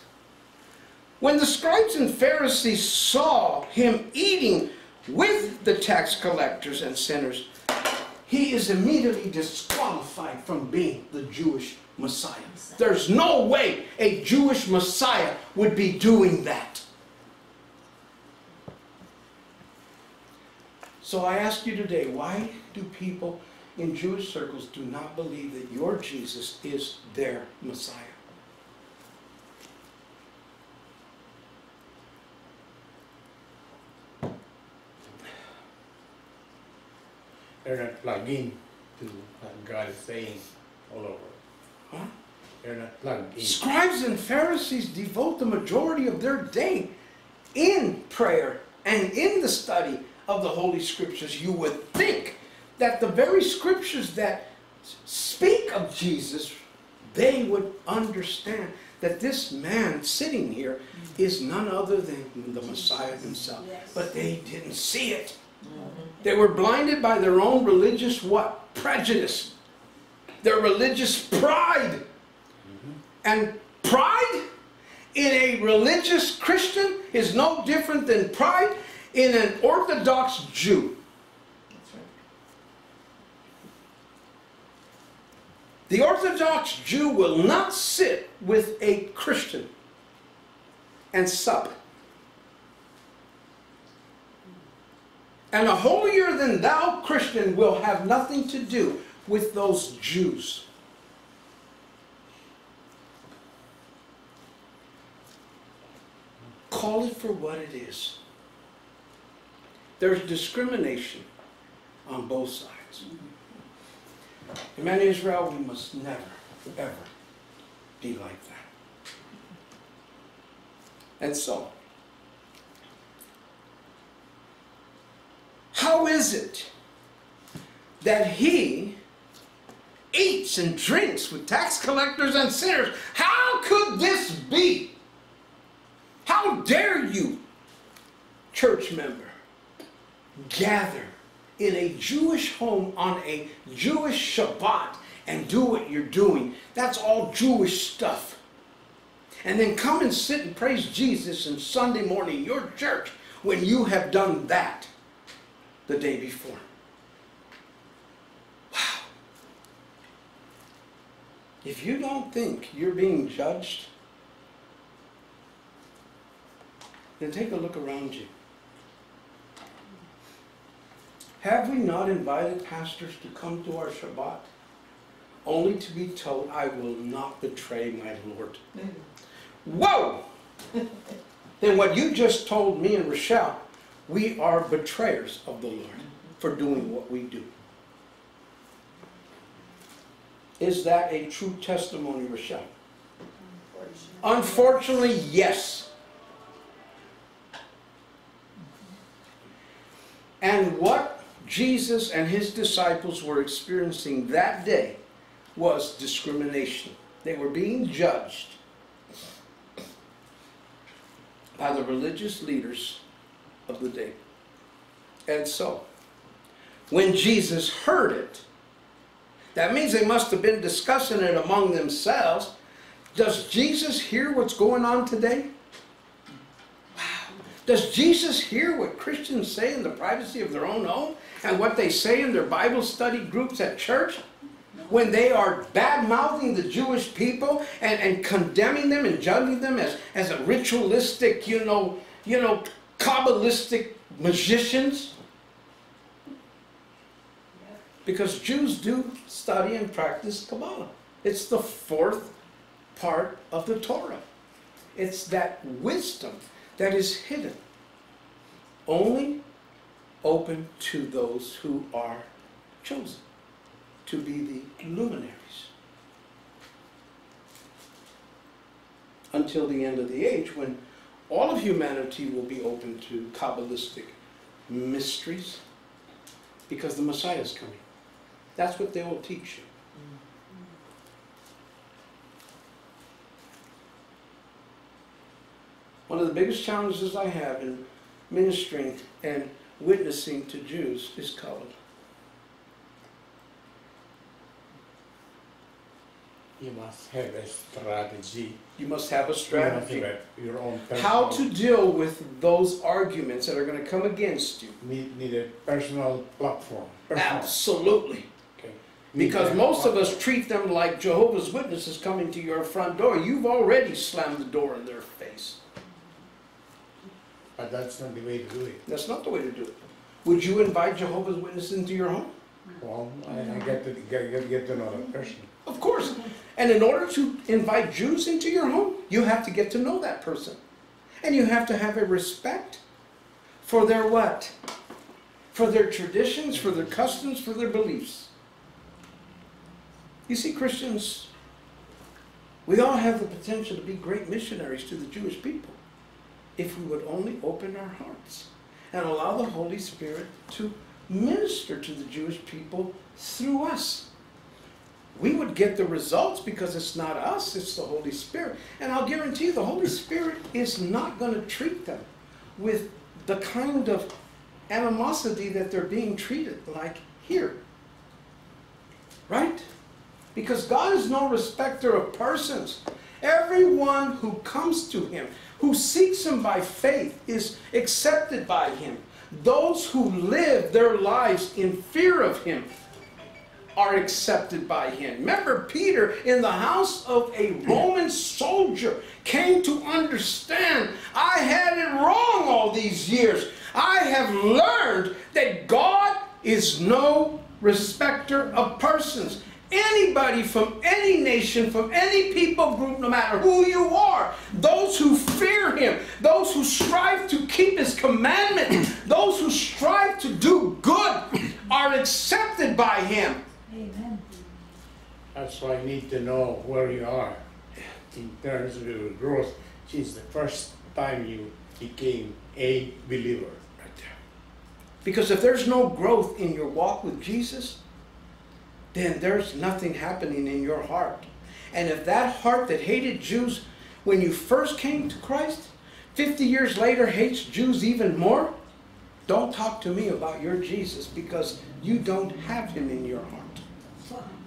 When the scribes and Pharisees saw him eating with the tax collectors and sinners, he is immediately disqualified from being the Jewish Messiah. There's no way a Jewish Messiah would be doing that. So I ask you today, why do people in Jewish circles do not believe that your Jesus is their Messiah? They're not plugged in to what God is saying all over. Huh? They're not plugged in. Scribes and Pharisees devote the majority of their day in prayer and in the study of the Holy Scriptures. You would think that the very Scriptures that speak of Jesus, they would understand that this man sitting here is none other than the Messiah himself. Yes. But they didn't see it. Mm-hmm. They were blinded by their own religious what? Prejudice. Their religious pride. And pride in a religious Christian is no different than pride in an Orthodox Jew. The Orthodox Jew will not sit with a Christian and sup. And a holier than thou Christian will have nothing to do with those Jews. Call it for what it is. There's discrimination on both sides. In man Israel, we must never, ever be like that. And so, how is it that he eats and drinks with tax collectors and sinners? How could this be? How dare you, church member, gather in a Jewish home on a Jewish Shabbat and do what you're doing? That's all Jewish stuff. And then come and sit and praise Jesus on Sunday morning, your church, when you have done that the day before. Wow. If you don't think you're being judged, then take a look around you. Have we not invited pastors to come to our Shabbat only to be told, I will not betray my Lord? Whoa! [laughs] then what you just told me and Rochelle, we are betrayers of the Lord for doing what we do. Is that a true testimony, Rochelle? Unfortunately, yes. And what Jesus and his disciples were experiencing that day was discrimination. They were being judged by the religious leaders of the day. And so, when Jesus heard it, that means they must have been discussing it among themselves. Does Jesus hear what's going on today? Wow. Does Jesus hear what Christians say in the privacy of their own home and what they say in their Bible study groups at church? When they are bad mouthing the Jewish people and, and condemning them and judging them as, as a ritualistic, you know, you know, Kabbalistic magicians? Because Jews do study and practice Kabbalah. It's the fourth part of the Torah. It's that wisdom that is hidden, only open to those who are chosen to be the luminaries. Until the end of the age, when all of humanity will be open to Kabbalistic mysteries, because the Messiah is coming. That's what they will teach you. One of the biggest challenges I have in ministering and witnessing to Jews is color. You must have a strategy. You must have a strategy. You your own How to deal with those arguments that are going to come against you. Need, need a personal platform. Personal. Absolutely. Because most of us treat them like Jehovah's Witnesses coming to your front door. You've already slammed the door in their face. But that's not the way to do it. That's not the way to do it. Would you invite Jehovah's Witnesses into your home? Well, I, I get to get, get, get to know the person. Of course. And in order to invite Jews into your home, you have to get to know that person. And you have to have a respect for their what? For their traditions, for their customs, for their beliefs. You see, Christians, we all have the potential to be great missionaries to the Jewish people if we would only open our hearts and allow the Holy Spirit to minister to the Jewish people through us we would get the results because it's not us, it's the Holy Spirit. And I'll guarantee you, the Holy Spirit is not going to treat them with the kind of animosity that they're being treated like here. Right? Because God is no respecter of persons. Everyone who comes to Him, who seeks Him by faith, is accepted by Him. Those who live their lives in fear of Him are accepted by him. Remember, Peter in the house of a Roman soldier came to understand I had it wrong all these years. I have learned that God is no respecter of persons. Anybody from any nation, from any people group, no matter who you are, those who fear Him, those who strive to keep His commandments, [clears throat] those who strive to do good, [clears throat] are accepted by Him. Amen. That's why you need to know where you are in terms of your growth since the first time you became a believer. Right there. Because if there's no growth in your walk with Jesus, then there's nothing happening in your heart. And if that heart that hated Jews when you first came to Christ, 50 years later hates Jews even more, don't talk to me about your Jesus because you don't have him in your heart.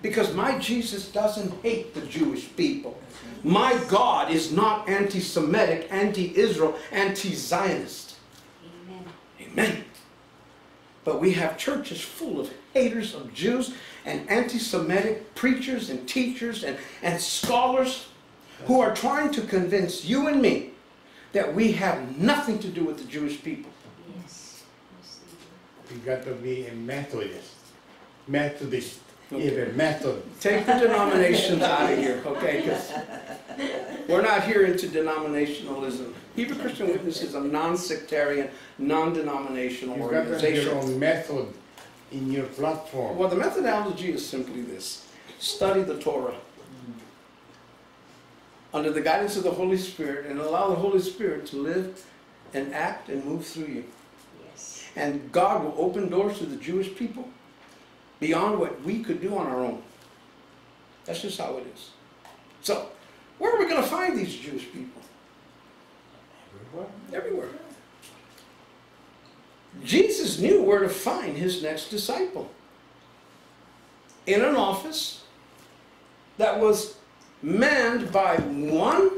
Because my Jesus doesn't hate the Jewish people. My God is not anti Semitic, anti Israel, anti Zionist. Amen. Amen. But we have churches full of haters of Jews and anti Semitic preachers and teachers and, and scholars who are trying to convince you and me that we have nothing to do with the Jewish people. Yes. Yes, You got to be a Methodist. Methodist, Okay. even method. Take the denominations out of here, okay? 'Cause we're not here into denominationalism. Hebrew Christian Witness is a non sectarian, non denominational You got to have your organization. own method in your platform. Well, the methodology is simply this Study the Torah under the guidance of the Holy Spirit and allow the Holy Spirit to live and act and move through you. Yes. And God will open doors to the Jewish people beyond what we could do on our own. That's just how it is. So, where are we going to find these Jewish people? Everywhere. Everywhere. Jesus knew where to find his next disciple. In an office that was manned by one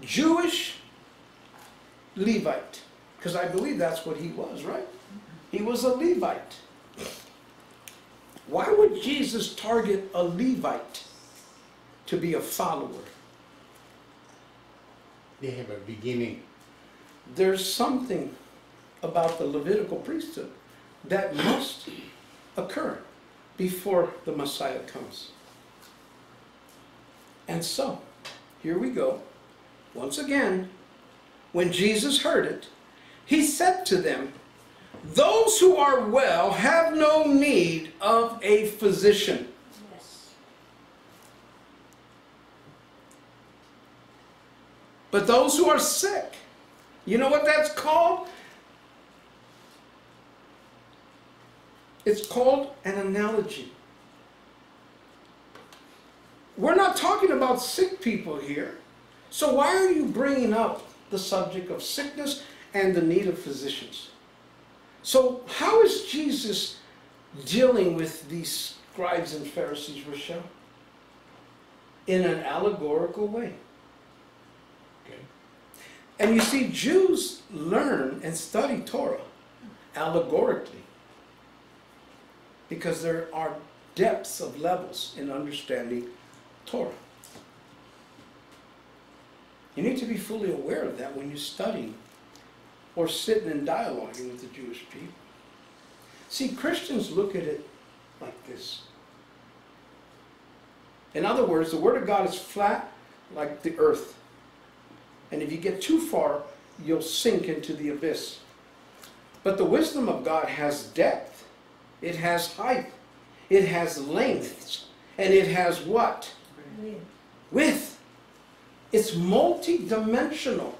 Jewish Levite. Because I believe that's what he was, right? He was a Levite. Why would Jesus target a Levite to be a follower? They have a beginning. there's something about the Levitical priesthood that must occur before the Messiah comes. And so, here we go. Once again, when Jesus heard it, he said to them, Those who are well have no need of a physician. Yes. But those who are sick, you know what that's called? It's called an analogy. We're not talking about sick people here. So why are you bringing up the subject of sickness and the need of physicians? So how is Jesus dealing with these scribes and Pharisees, Rochelle? In an allegorical way. Okay. And you see, Jews learn and study Torah allegorically because there are depths of levels in understanding Torah. You need to be fully aware of that when you're studying or sitting and dialoguing with the Jewish people. See, Christians look at it like this. In other words, the Word of God is flat like the earth. And if you get too far, you'll sink into the abyss. But the wisdom of God has depth, it has height, it has lengths, and it has what? Live. Width. It's multi-dimensional.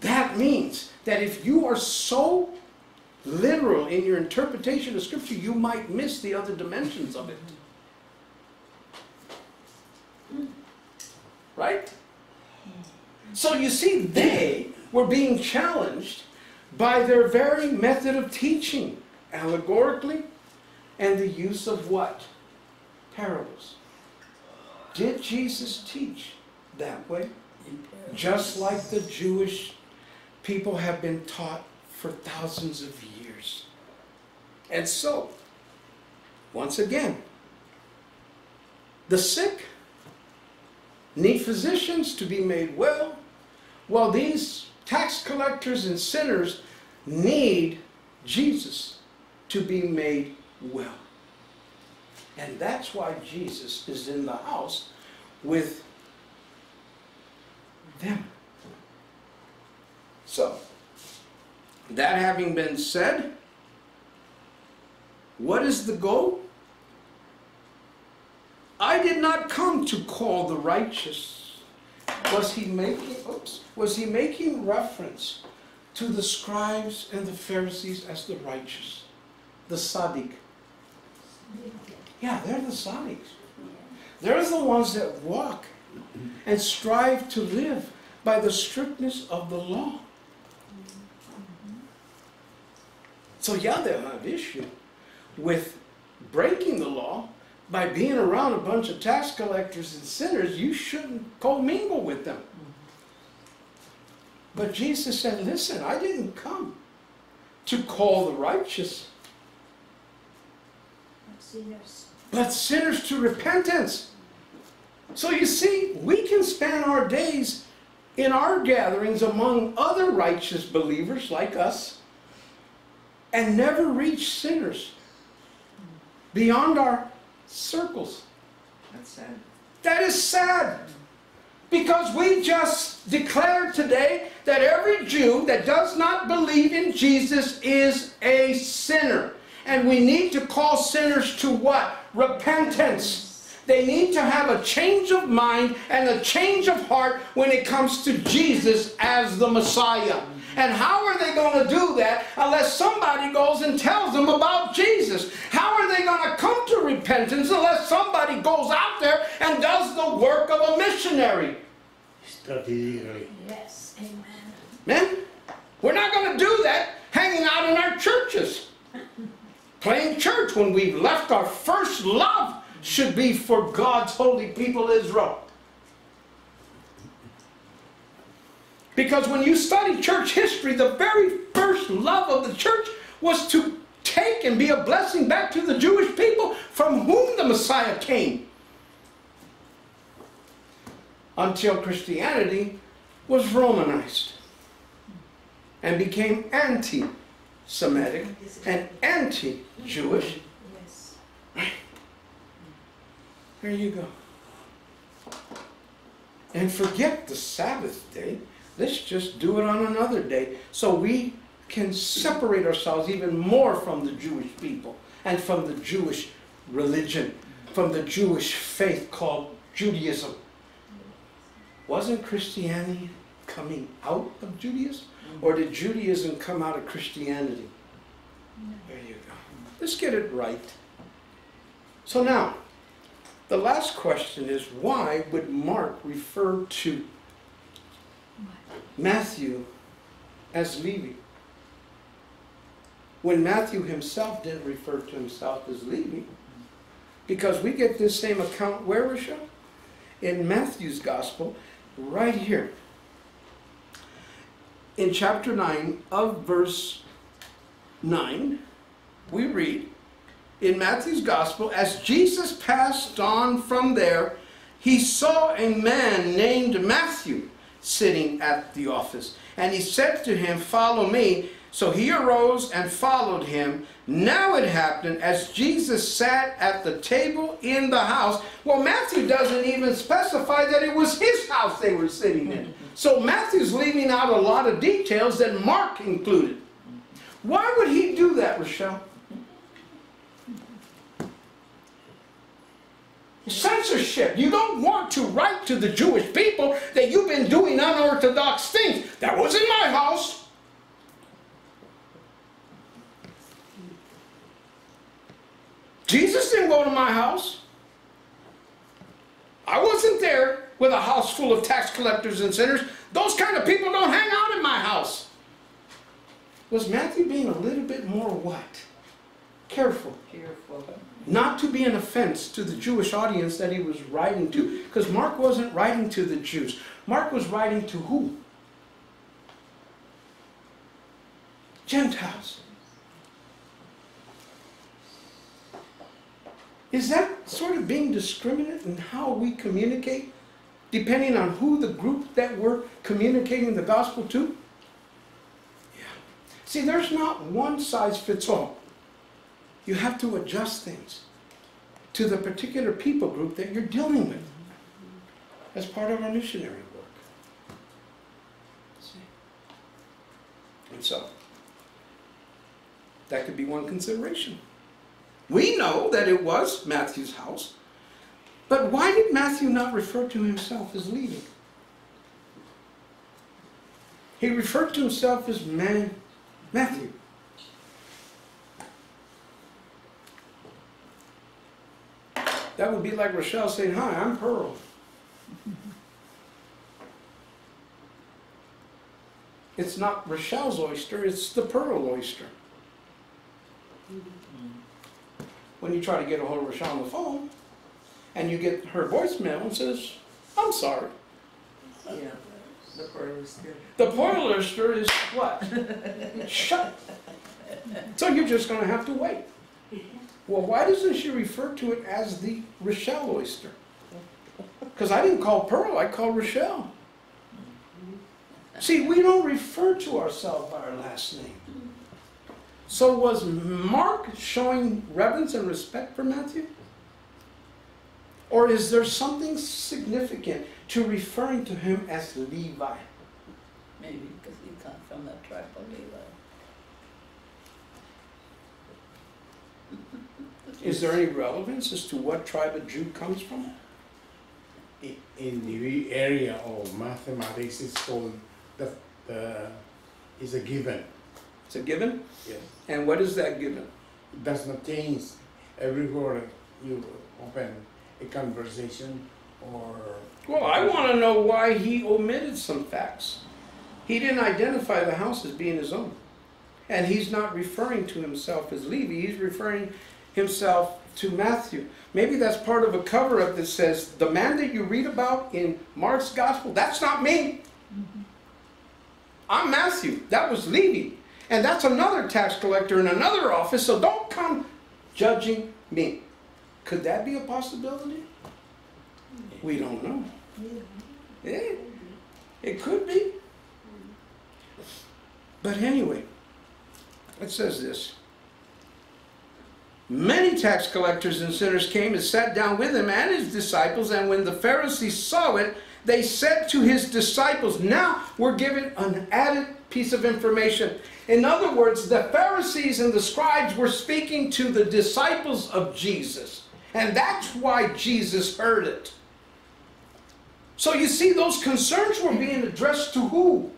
That means that if you are so literal in your interpretation of Scripture, you might miss the other dimensions of it. Right? So you see, they were being challenged by their very method of teaching, allegorically, and the use of what? Parables. Did Jesus teach that way? Just like the Jewish people have been taught for thousands of years. And so, once again, the sick need physicians to be made well, while these tax collectors and sinners need Jesus to be made well. And that's why Jesus is in the house with them. So, that having been said, what is the goal? I did not come to call the righteous. Was he making oops, was he making reference to the scribes and the Pharisees as the righteous? The Tzaddik. Yeah, they're the Tzaddiks. They're the ones that walk and strive to live by the strictness of the law. So yeah, they'll have issue with breaking the law by being around a bunch of tax collectors and sinners. You shouldn't commingle with them. But Jesus said, "Listen, I didn't come to call the righteous, sinners. but sinners to repentance." So you see, we can spend our days in our gatherings among other righteous believers like us and never reach sinners beyond our circles. That's sad. That is sad. Because we just declared today that every Jew that does not believe in Jesus is a sinner. And we need to call sinners to what? Repentance. They need to have a change of mind and a change of heart when it comes to Jesus as the Messiah. And how are they going to do that unless somebody goes and tells them about Jesus? How are they going to come to repentance unless somebody goes out there and does the work of a missionary? Yes, amen. Man, we're not going to do that hanging out in our churches. [laughs] Playing church when we've left our first love should be for God's holy people Israel. Because when you study church history, the very first love of the church was to take and be a blessing back to the Jewish people from whom the Messiah came. Until Christianity was Romanized and became anti Semitic and anti Jewish. Yes. There you go. And forget the Sabbath day. Let's just do it on another day so we can separate ourselves even more from the Jewish people and from the Jewish religion, from the Jewish faith called Judaism. Wasn't Christianity coming out of Judaism? Or did Judaism come out of Christianity? There you go. Let's get it right. So now, the last question is why would Mark refer to Matthew as Levi? When Matthew himself didn't refer to himself as Levi. Because we get this same account where, Rochelle? In Matthew's gospel, right here. In chapter 9 of verse 9, we read, in Matthew's gospel, as Jesus passed on from there, he saw a man named Matthew sitting at the office. And he said to him, Follow me. So he arose and followed him. Now it happened as Jesus sat at the table in the house. Well, Matthew doesn't even specify that it was his house they were sitting in. So Matthew's leaving out a lot of details that Mark included. Why would he do that, Rochelle? Censorship. You don't want to write to the Jewish people that you've been doing unorthodox things. That was in my house. Jesus didn't go to my house. I wasn't there with a house full of tax collectors and sinners. Those kind of people don't hang out in my house. Was Matthew being a little bit more what? Careful Careful. not to be an offense to the Jewish audience that he was writing to. Because Mark wasn't writing to the Jews. Mark was writing to who? Gentiles. Is that sort of being discriminate in how we communicate, depending on who the group that we're communicating the gospel to? Yeah. See, there's not one size fits all. You have to adjust things to the particular people group that you're dealing with as part of our missionary work. See? And so, that could be one consideration. We know that it was Matthew's house, but why did Matthew not refer to himself as Levi? He referred to himself as man, Matthew. That would be like Rochelle saying, Hi, I'm Pearl. [laughs] It's not Rochelle's oyster, it's the Pearl oyster. Mm-hmm. When you try to get a hold of Rochelle on the phone, and you get her voicemail and says, I'm sorry. Yeah. The pearl is still. The Pearl oyster is what? Shut. So you're just going to have to wait. Well, why doesn't she refer to it as the Rochelle oyster? Because I didn't call Pearl, I called Rochelle. See, we don't refer to ourselves by our last name. So was Mark showing reverence and respect for Matthew? Or is there something significant to referring to him as Levi? Maybe because he comes from the tribe of Levi. [laughs] Is there any relevance as to what tribe a Jew comes from? in the area of mathematics, it's called the, the, is a given. It's a given? Yes. And what is that given? It does not change everywhere you open a conversation or. Well, I want to know why he omitted some facts. He didn't identify the house as being his own. And he's not referring to himself as Levi, he's referring himself to Matthew. Maybe that's part of a cover up that says, the man that you read about in Mark's gospel, that's not me. Mm-hmm. I'm Matthew. That was Levi. And that's another tax collector in another office, so don't come judging me. Could that be a possibility? We don't know. Yeah, it could be. But anyway, it says this. Many tax collectors and sinners came and sat down with him and his disciples, and when the Pharisees saw it, they said to his disciples, Now we're given an added piece of information. In other words, the Pharisees and the scribes were speaking to the disciples of Jesus, and that's why Jesus heard it. So you see, those concerns were being addressed to who?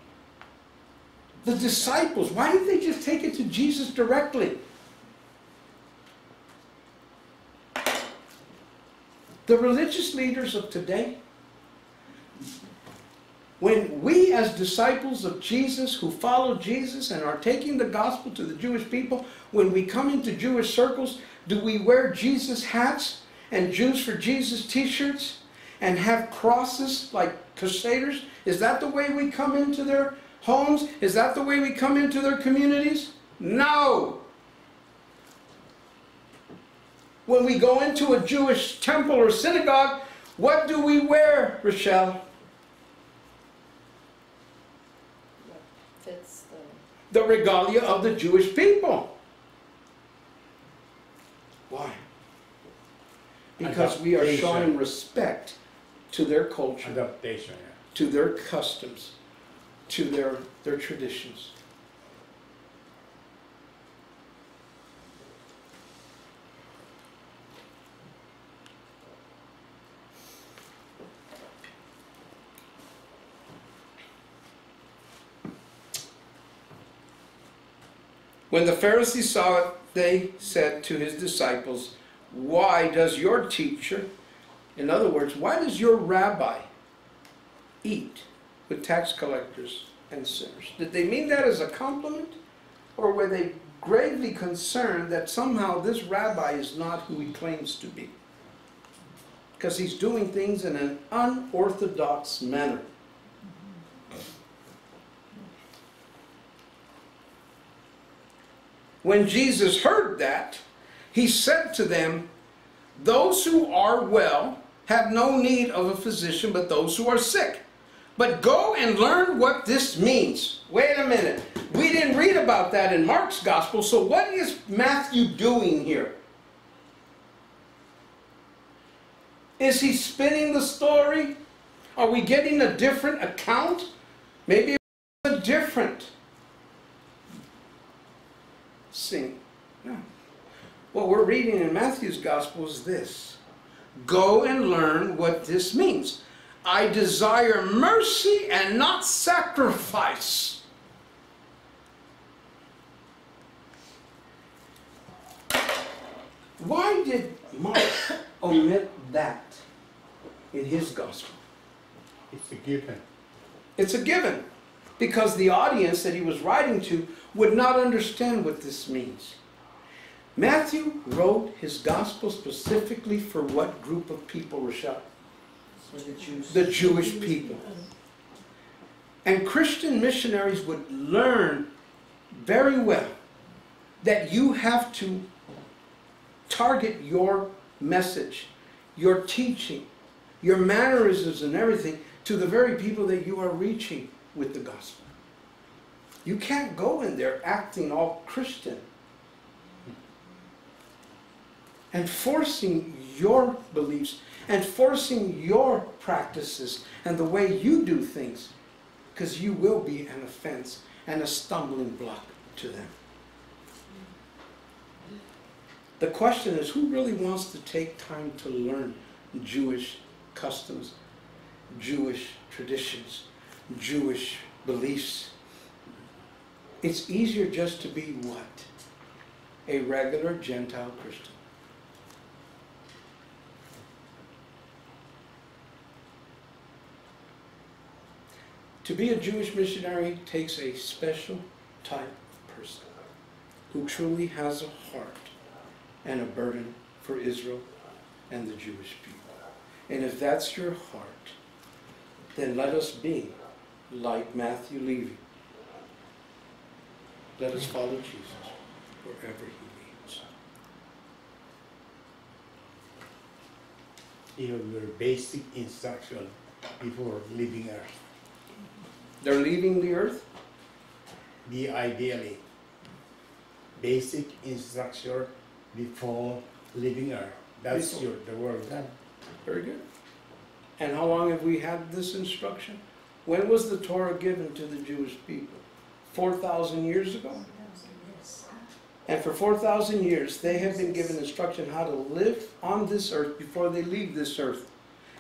The disciples. Why didn't they just take it to Jesus directly? The religious leaders of today, when we as disciples of Jesus who follow Jesus and are taking the gospel to the Jewish people, when we come into Jewish circles, do we wear Jesus hats and Jews for Jesus t-shirts and have crosses like crusaders? Is that the way we come into their homes? Is that the way we come into their communities? No! When we go into a Jewish temple or synagogue, what do we wear, Rochelle? The. Regalia of the Jewish people. Why? Because we are showing respect to their culture. To their customs, to their, their traditions. When the Pharisees saw it, they said to his disciples, Why does your teacher, in other words, why does your rabbi eat with tax collectors and sinners. Did they mean that as a compliment? Or were they gravely concerned that somehow this rabbi is not who he claims to be? Because he's doing things in an unorthodox manner. When Jesus heard that, he said to them, Those who are well have no need of a physician, but those who are sick. But go and learn what this means. Wait a minute. We didn't read about that in Mark's gospel, so what is Matthew doing here? Is he spinning the story? Are we getting a different account? Maybe a different scene. No. What we're reading in Matthew's gospel is this Go and learn what this means. I desire mercy and not sacrifice. Why did Mark [coughs] omit that in his gospel? It's a given. It's a given because the audience that he was writing to would not understand what this means. Matthew wrote his gospel specifically for what group of people, Rashad? For the Jews. The Jewish people. And Christian missionaries would learn very well that you have to target your message, your teaching, your mannerisms and everything to the very people that you are reaching with the gospel. You can't go in there acting all Christian and forcing your beliefs and forcing your practices and the way you do things because you will be an offense and a stumbling block to them. The question is, who really wants to take time to learn Jewish customs, Jewish traditions, Jewish beliefs? It's easier just to be what? A regular Gentile Christian. To be a Jewish missionary takes a special type of person who truly has a heart and a burden for Israel and the Jewish people. And if that's your heart, then let us be like Matthew Levi. Let us follow Jesus wherever he leads. Even your basic instruction before leaving Earth. They're leaving the earth? Be ideally basic instruction before leaving Earth. That's Before. your the word. Very good. And how long have we had this instruction? When was the Torah given to the Jewish people? 4,000 years ago? And for 4,000 years, they have been given instruction how to live on this earth before they leave this earth.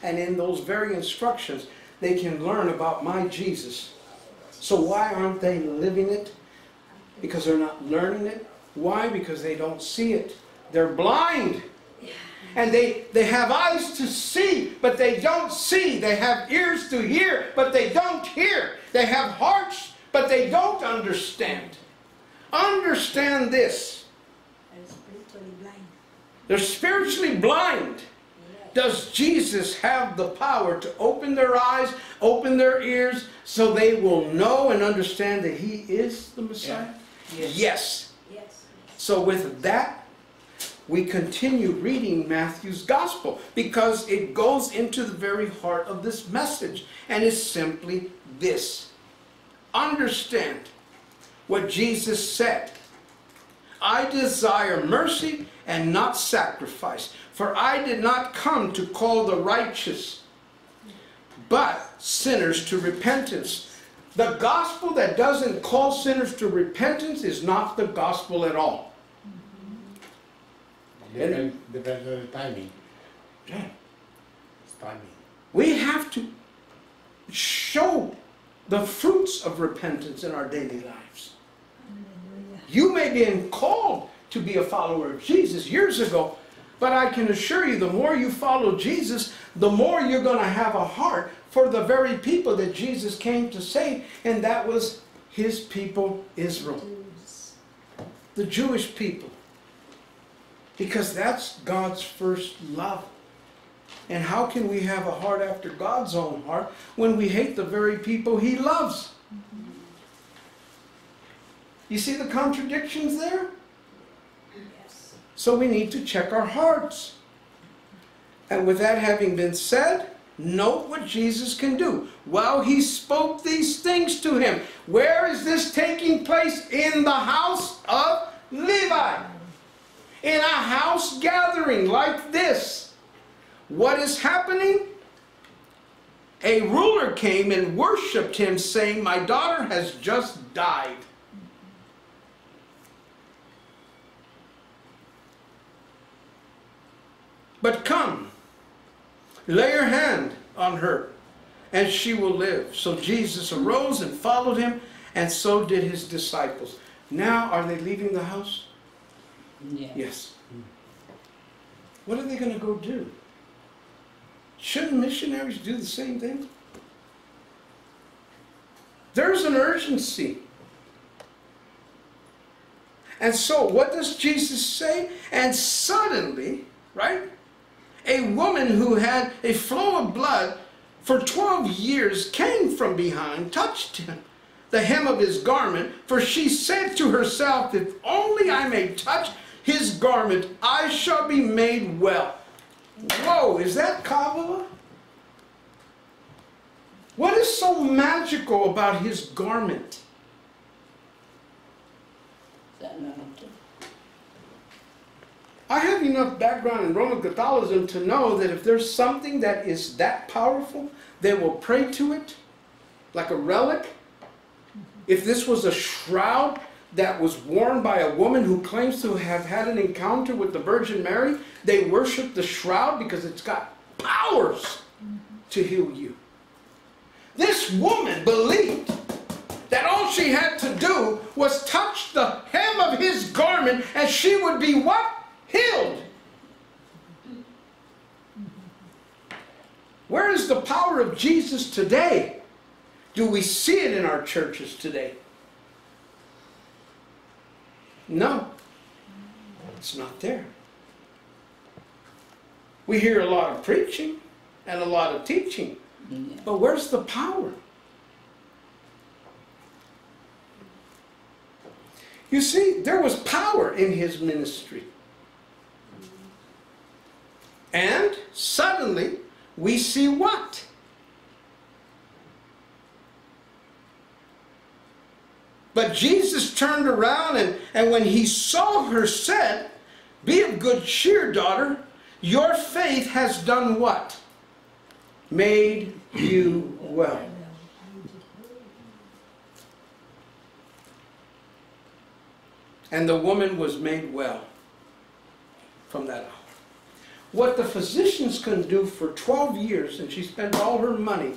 And in those very instructions, they can learn about my Jesus. So why aren't they living it? Because they're not learning it. Why? Because they don't see it. They're blind. And they, they have eyes to see, but they don't see. They have ears to hear, but they don't hear. They have hearts, but they don't understand. Understand this. And spiritually blind. They're spiritually blind. Does Jesus have the power to open their eyes, open their ears, so they will know and understand that He is the Messiah? Yes. Yes. Yes. So, with that, we continue reading Matthew's Gospel because it goes into the very heart of this message and is simply this Understand what Jesus said. I desire mercy and not sacrifice, for I did not come to call the righteous, but sinners to repentance. The gospel that doesn't call sinners to repentance is not the gospel at all. Depends, depends on the timing. Yeah. It's timing. We have to show the fruits of repentance in our daily lives. Hallelujah. You may be been called to be a follower of Jesus years ago, but I can assure you the more you follow Jesus, the more you're going to have a heart for the very people that Jesus came to save, and that was his people, Israel, the Jewish people. Because that's God's first love. And how can we have a heart after God's own heart when we hate the very people he loves? You see the contradictions there? Yes. So we need to check our hearts. And with that having been said, note what Jesus can do. While he spoke these things to him, where is this taking place? In the house of Levi. In a house gathering like this. What is happening? A ruler came and worshiped him, saying, My daughter has just died. But come, lay your hand on her, and she will live. So Jesus arose and followed him, and so did his disciples. Now, are they leaving the house? Yeah. Yes. What are they going to go do? Shouldn't missionaries do the same thing? There's an urgency. And so, what does Jesus say? And suddenly, right? A woman who had a flow of blood for 12 years came from behind, touched him, the hem of his garment, for she said to herself, If only I may touch his garment, I shall be made well. Whoa, is that Kabbalah? What is so magical about his garment? I have enough background in Roman Catholicism to know that if there's something that is that powerful, they will pray to it like a relic. If this was a shroud, that was worn by a woman who claims to have had an encounter with the Virgin Mary. They worship the shroud because it's got powers to heal you. This woman believed that all she had to do was touch the hem of his garment and she would be what? Healed. Where is the power of Jesus today? Do we see it in our churches today? No, it's not there. We hear a lot of preaching and a lot of teaching, Yeah. but where's the power? You see, there was power in his ministry. And suddenly, we see what? But Jesus turned around and, and when he saw her said, Be of good cheer, daughter, your faith has done what? Made you well. And the woman was made well from that hour. What the physicians couldn't do for 12 years, and she spent all her money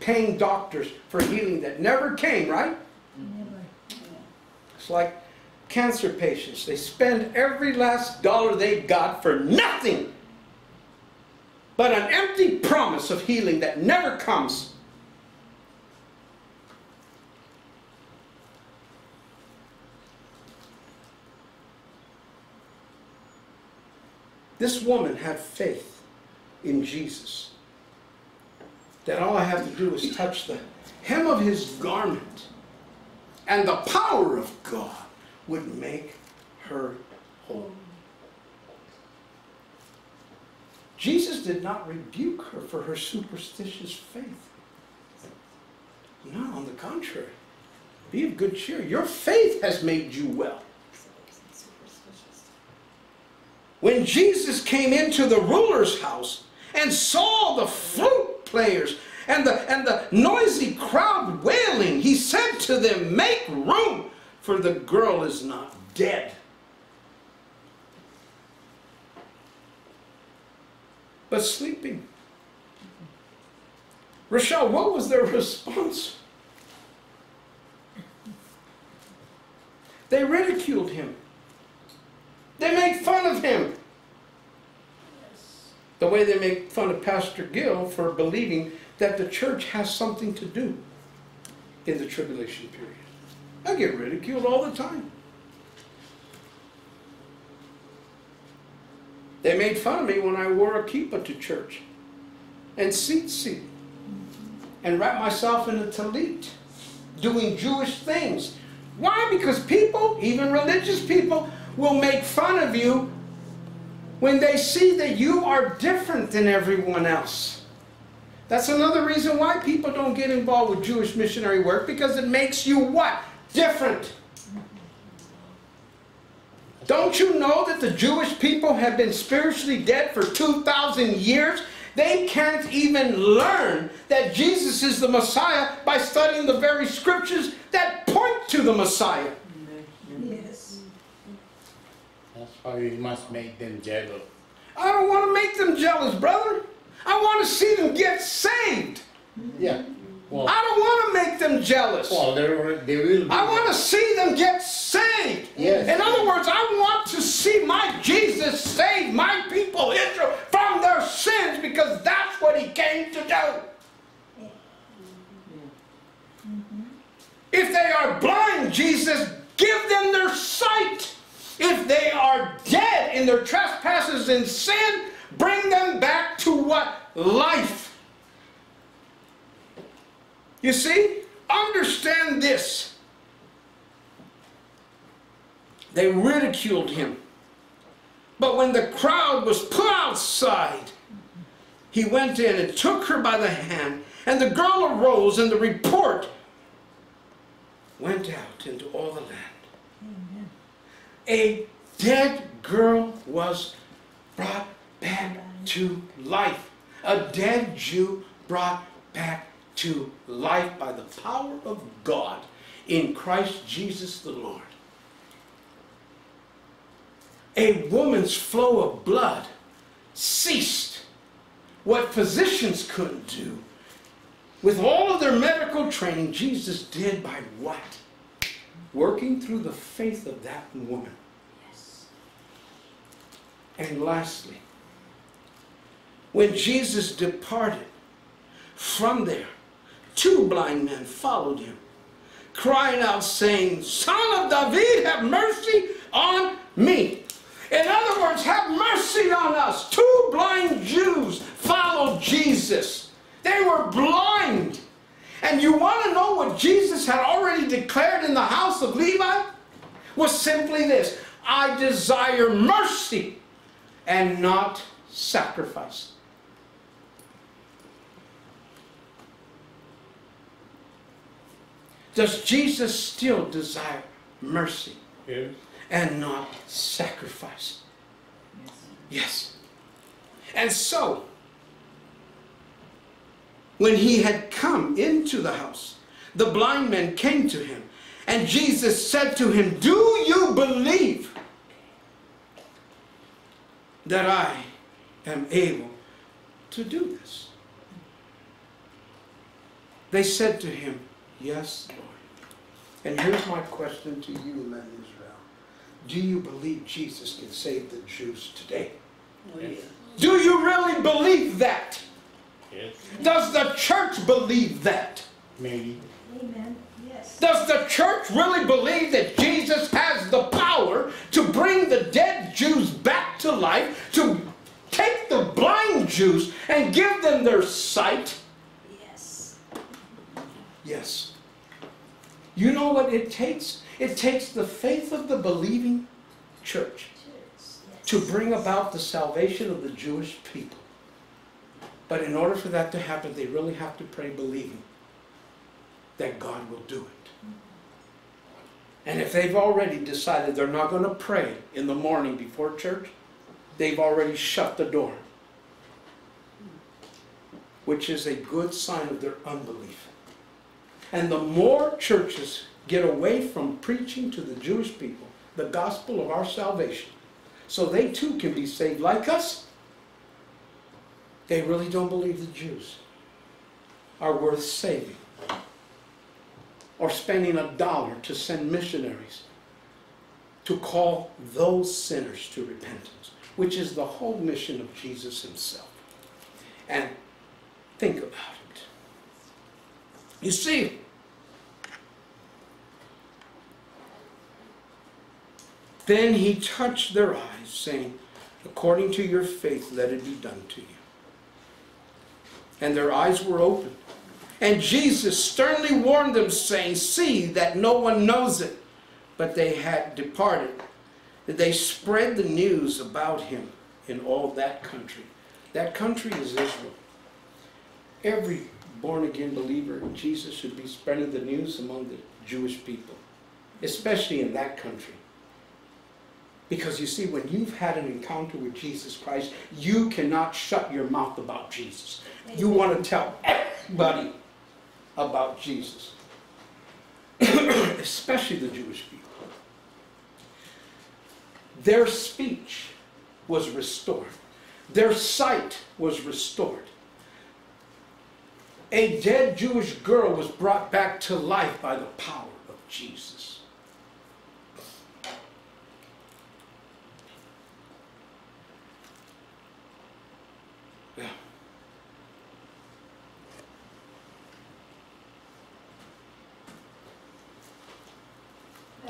paying doctors for healing that never came, right? Like cancer patients. They spend every last dollar they got for nothing but an empty promise of healing that never comes. This woman had faith in Jesus. That all I have to do is touch the hem of his garment and the power of God would make her whole. Jesus did not rebuke her for her superstitious faith. No, on the contrary. Be of good cheer. Your faith has made you well. When Jesus came into the ruler's house and saw the flute players and the, and the noisy crowd wailing, he said to them, Make room, for the girl is not dead. But sleeping. Rochelle, what was their response? They ridiculed him. They made fun of him. The way they make fun of Pastor Gil for believing that the church has something to do in the tribulation period. I get ridiculed all the time. They made fun of me when I wore a kippah to church and tzitzit and wrapped myself in a talit doing Jewish things. Why? Because people, even religious people, will make fun of you when they see that you are different than everyone else. That's another reason why people don't get involved with Jewish missionary work because it makes you what? Different. Don't you know that the Jewish people have been spiritually dead for 2,000 years? They can't even learn that Jesus is the Messiah by studying the very scriptures that point to the Messiah. Yes. That's why we must make them jealous. I don't want to make them jealous, brother. I want to see them get saved. Yeah. Well, I don't want to make them jealous. well they, will- be. I want to see them get saved. Yes. In other words, I want to see my Jesus save my people Israel from their sins because that's what he came to do. Mm-hmm. If they are blind, Jesus, give them their sight. If they are dead in their trespasses and sin, bring them back to what? Life. You see? Understand this. They ridiculed him. But when the crowd was put outside, he went in and took her by the hand, and the girl arose, and the report went out into all the land. A dead girl was brought back to life. A dead Jew brought back to life by the power of God in Christ Jesus the Lord. a woman's flow of blood ceased. What physicians couldn't do. With all of their medical training, Jesus did by what? Working through the faith of that woman. Yes. And lastly, when Jesus departed from there, two blind men followed him, crying out, saying, Son of David, have mercy on me. In other words, have mercy on us. Two blind Jews followed Jesus. They were blind. And you want to know what Jesus had already declared in the house of Levi? Was simply this I desire mercy and not sacrifice. Does Jesus still desire mercy Yes. and not sacrifice? Yes. And so, when he had come into the house, the blind man came to him, and Jesus said to him, Do you believe that I am able to do this? They said to him, Yes, Lord. And here's my question to you, men of Israel. Do you believe Jesus can save the Jews today? Oh, yeah. Do you really believe that? Yes. Does the church believe that? Maybe. Amen. Yes. Does the church really believe that Jesus has the power to bring the dead Jews back to life, to take the blind Jews and give them their sight? Yes. Yes. You know what it takes? It takes the faith of the believing church Yes. to bring about the salvation of the Jewish people. But in order for that to happen, they really have to pray believing that God will do it. And if they've already decided they're not going to pray in the morning before church, they've already shut the door, which is a good sign of their unbelief. And the more churches get away from preaching to the Jewish people the gospel of our salvation, so they too can be saved like us, they really don't believe the Jews are worth saving or spending a dollar to send missionaries to call those sinners to repentance, which is the whole mission of Jesus himself. And think about it. You see, then he touched their eyes, saying, According to your faith, let it be done to you. And their eyes were opened. And Jesus sternly warned them, saying, See that no one knows it. But they had departed. They spread the news about him in all that country. That country is Israel. Every born again believer in Jesus should be spreading the news among the Jewish people, especially in that country. Because you see, when you've had an encounter with Jesus Christ, you cannot shut your mouth about Jesus. You want to tell everybody about Jesus, [coughs] especially the Jewish people. Their speech was restored, their sight was restored. A dead Jewish girl was brought back to life by the power of Jesus. Yeah.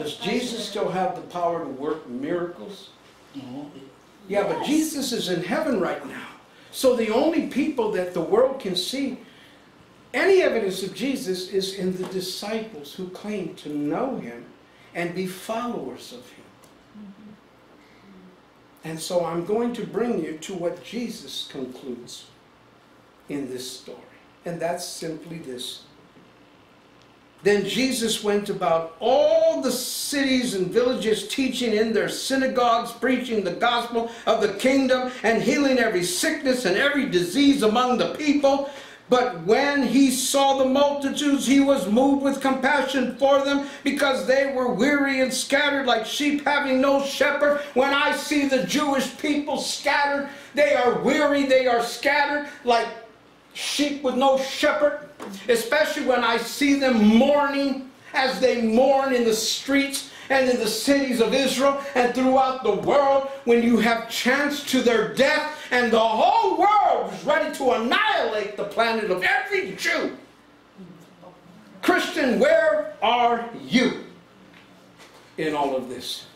Does Jesus still have the power to work miracles? No. Yeah, but Jesus is in heaven right now. So the only people that the world can see any evidence of Jesus is in the disciples who claim to know him and be followers of him. Mm-hmm. And so I'm going to bring you to what Jesus concludes in this story. And that's simply this. Then Jesus went about all the cities and villages, teaching in their synagogues, preaching the gospel of the kingdom, and healing every sickness and every disease among the people. But when he saw the multitudes, he was moved with compassion for them because they were weary and scattered like sheep having no shepherd. When I see the Jewish people scattered, they are weary, they are scattered like sheep with no shepherd. Especially when I see them mourning as they mourn in the streets and in the cities of Israel and throughout the world when you have chance to their death and the whole world is ready to annihilate the planet of every Jew. Christian, where are you in all of this?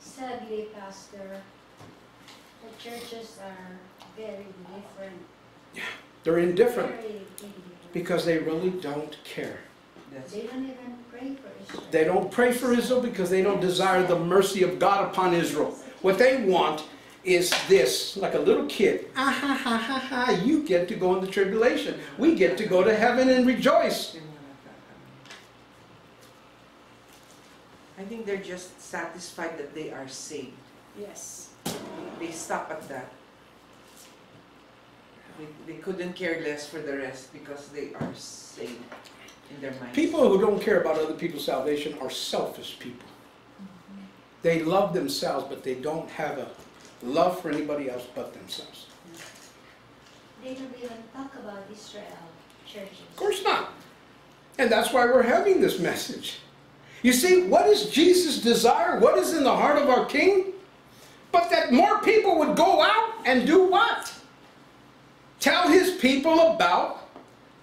Sadly, Pastor, the churches are very different. They're indifferent because they really don't care. That's- They don't even pray for Israel. They don't pray for Israel because they don't desire the mercy of God upon Israel. What they want is this, like a little kid. Ah ha ha ha ha, you get to go in the tribulation. We get to go to heaven and rejoice. I think they're just satisfied that they are saved. Yes. They stop at that. They, they couldn't care less for the rest because they are saved in their minds. People who don't care about other people's salvation are selfish people. Mm-hmm. They love themselves, but they don't have a love for anybody else but themselves. They don't even talk about Israel churches. Of course not. And that's why we're having this message. You see, what is Jesus' desire? What is in the heart of our King? But that more people would go out and do what? Tell his people about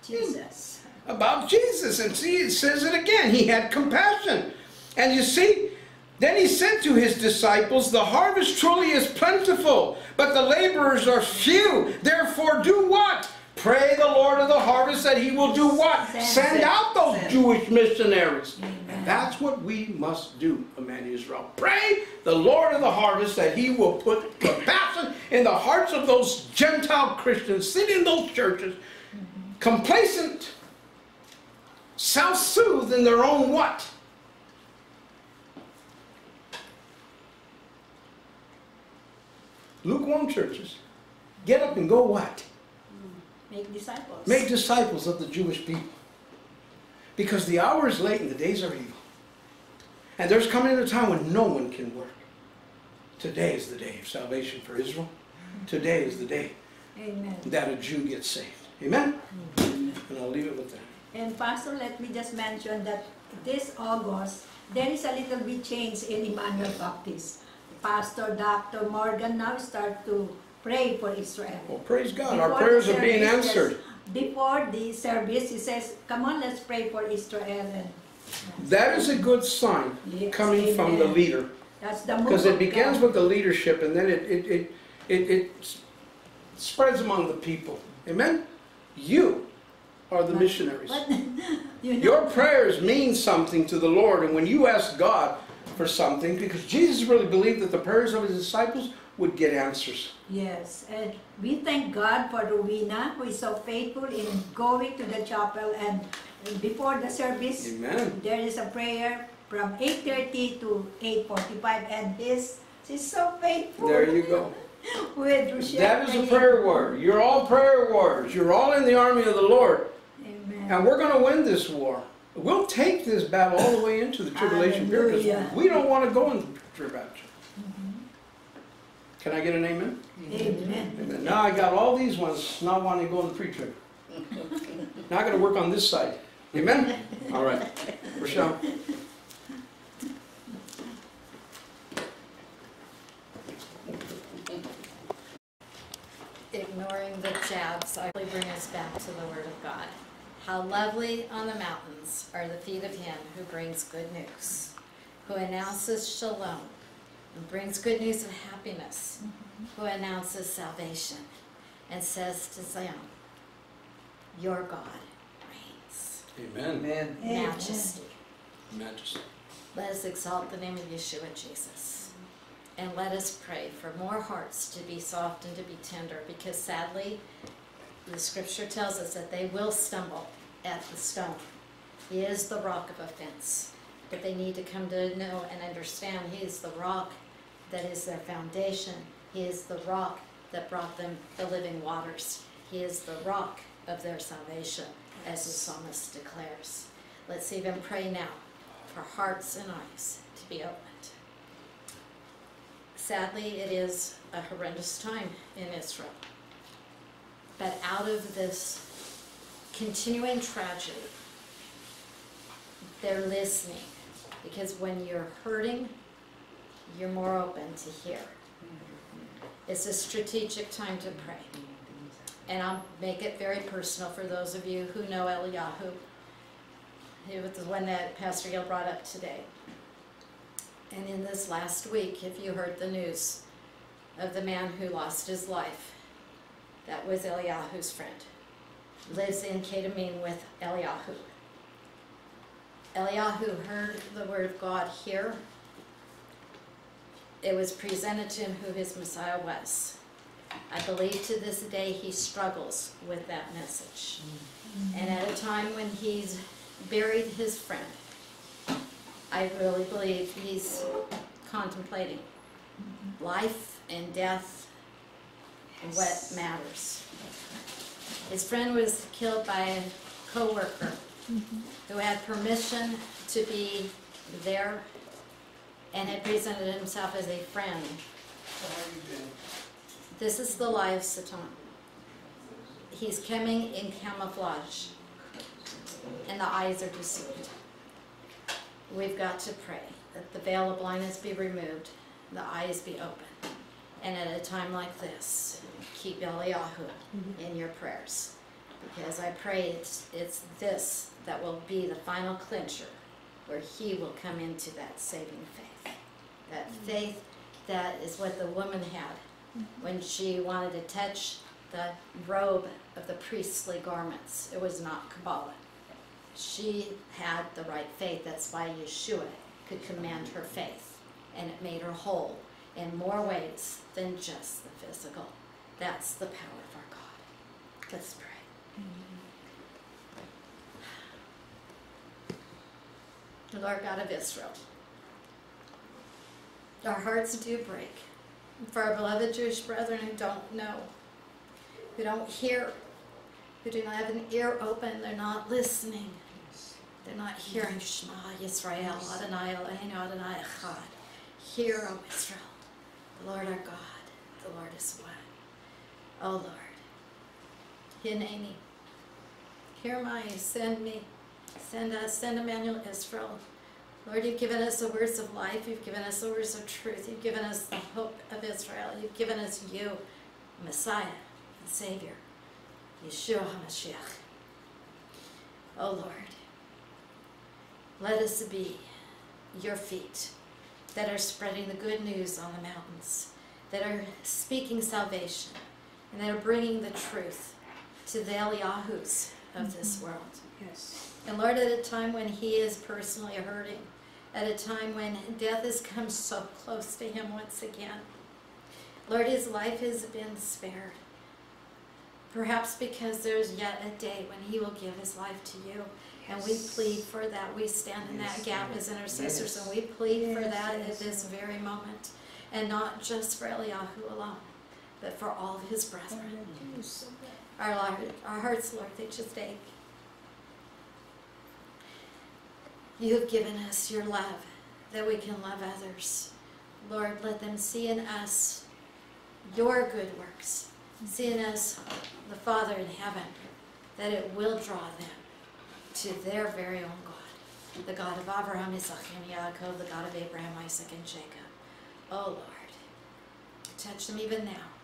Jesus. about Jesus. And see, it says it again. He had compassion. And you see, then he said to his disciples, The harvest truly is plentiful, but the laborers are few. Therefore, do what? Pray the Lord of the harvest that he will do what? Send. Send out those Jewish missionaries. That's what we must do, man Israel. Pray the Lord of the harvest that he will put compassion in the hearts of those Gentile Christians, sitting in those churches, complacent, self-soothed in their own what? Lukewarm churches. Get up and go what? Make disciples. Make disciples of the Jewish people. Because the hour is late and the days are evil. And there's coming a time when no one can work. Today is the day of salvation for Israel. Today is the day Amen. that a Jew gets saved. Amen? And I'll leave it with that. And Pastor, let me just mention that this August, there is a little bit change in Emmanuel Baptist. Pastor Dr. Morgan now start to pray for Israel. Well, praise God. Our Before the prayers are being answered. Before the service, he says, come on, let's pray for Israel. And That is a good sign Yes, coming from the leader. that's the Because it begins God. with the leadership and then it, it, it, it, it spreads among the people. Amen? You are the But- missionaries. But, [laughs] you know, Your prayers mean something to the Lord, and when you ask God for something, because Jesus really believed that the prayers of his disciples would get answers. Yes, and we thank God for Rowena, who is so faithful in going to the chapel and before the service, Amen. there is a prayer from 8.30 to 8.45 and this, she's so faithful. There you go. [laughs] With That is a prayer warrior. You're all prayer warriors. You're all in the army of the Lord. Amen. And we're going to win this war. We'll take this battle all the way into the tribulation period. We don't want to go into tribulation. Can I get an amen? Amen. Amen. Now I got all these ones not wanting to go in the pre-trib. Now I got to work on this side. Amen? All right. Rochelle. ignoring the jabs, I really bring us back to the Word of God. How lovely on the mountains are the feet of him who brings good news, who announces shalom, and brings good news of happiness, mm-hmm. who announces salvation, and says to Zion, Your God reigns. Amen. Amen. Amen. Majesty. Majesty. Let us exalt the name of Yeshua Jesus. And let us pray for more hearts to be soft and to be tender, because sadly, the scripture tells us that they will stumble at the stone. He is the rock of offense. But they need to come to know and understand He is the rock that is their foundation. He is the rock that brought them the living waters. He is the rock of their salvation, as the psalmist declares. Let's even pray now for hearts and eyes to be opened. Sadly, it is a horrendous time in Israel. But out of this continuing tragedy, they're listening. Because when you're hurting, you're more open to hear. It's a strategic time to pray. And I'll make it very personal for those of you who know Eliyahu. He was the one that Pastor Gil brought up today. And in this last week, if you heard the news of the man who lost his life, that was Eliyahu's friend. Lives in Katamon with Eliyahu. Eliyahu heard the word of God here. It was presented to him who his Messiah was. I believe to this day he struggles with that message. And at a time when he's buried his friend, I really believe he's contemplating life and death and what matters. His friend was killed by a coworker mm-hmm. who had permission to be there and had presented himself as a friend. This is the lie of Satan. He's coming in camouflage, and the eyes are deceived. We've got to pray that the veil of blindness be removed, the eyes be open. And at a time like this, keep Eliyahu mm-hmm. in your prayers. Because I pray it's, it's this that will be the final clincher where he will come into that saving faith. That faith that is what the woman had mm-hmm. when she wanted to touch the robe of the priestly garments. It was not Kabbalah. She had the right faith. That's why Yeshua could command her faith. And it made her whole in more ways than just the physical. That's the power of our God. Let's pray. Mm-hmm. The Lord God of Israel, our hearts do break for our beloved Jewish brethren who don't know, who don't hear, who do not have an ear open, they're not listening. They're not hearing Shema Yisrael, Adonai Eloheinu, Adonai Echad. Hear, O Israel, the Lord our God, the Lord is one. O Lord, Hineni, hear my, send me, send us, send Immanuel Israel. Lord, you've given us the words of life, you've given us the words of truth, you've given us the hope of Israel, you've given us you, Messiah, the Savior, Yeshua HaMashiach. O Lord, let us be your feet that are spreading the good news on the mountains, that are speaking salvation, and that are bringing the truth to the Eliyahus of this mm-hmm. world. Yes. And Lord, at a time when he is personally hurting, at a time when death has come so close to him once again, Lord, his life has been spared. Perhaps because there's yet a day when he will give his life to you. And we plead for that. We stand in that gap as intercessors, Yes. and we plead for that yes, at this very moment. And not just for Eliyahu alone, but for all of his brethren. Our, our hearts, Lord, they just ache. You have given us your love that we can love others. Lord, let them see in us your good works. See in us the Father in heaven, that it will draw them to their very own God, the God of Abraham, Isaac, and Yaakov, the God of Abraham, Isaac, and Jacob. Oh Lord, touch them even now.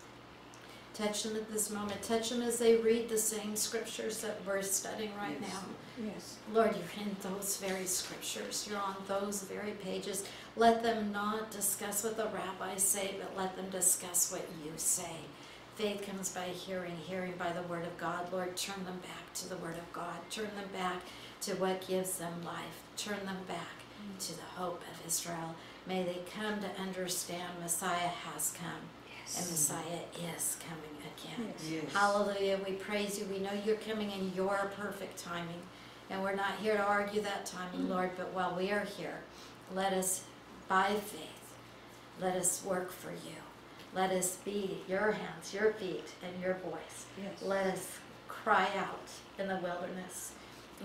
Touch them at this moment. Touch them as they read the same scriptures that we're studying right Yes. now. Yes. Lord, you're in those very scriptures. You're on those very pages. Let them not discuss what the rabbis say, but let them discuss what you say. Faith comes by hearing, hearing by the word of God. Lord, turn them back to the word of God. Turn them back to what gives them life. Turn them back mm. to the hope of Israel. May they come to understand Messiah has come and Messiah is coming again. Yes. Hallelujah. We praise you. We know you're coming in your perfect timing. And we're not here to argue that timing, mm. Lord, but while we are here, let us, by faith, let us work for you. Let us be your hands, your feet, and your voice. Yes. Let us cry out in the wilderness.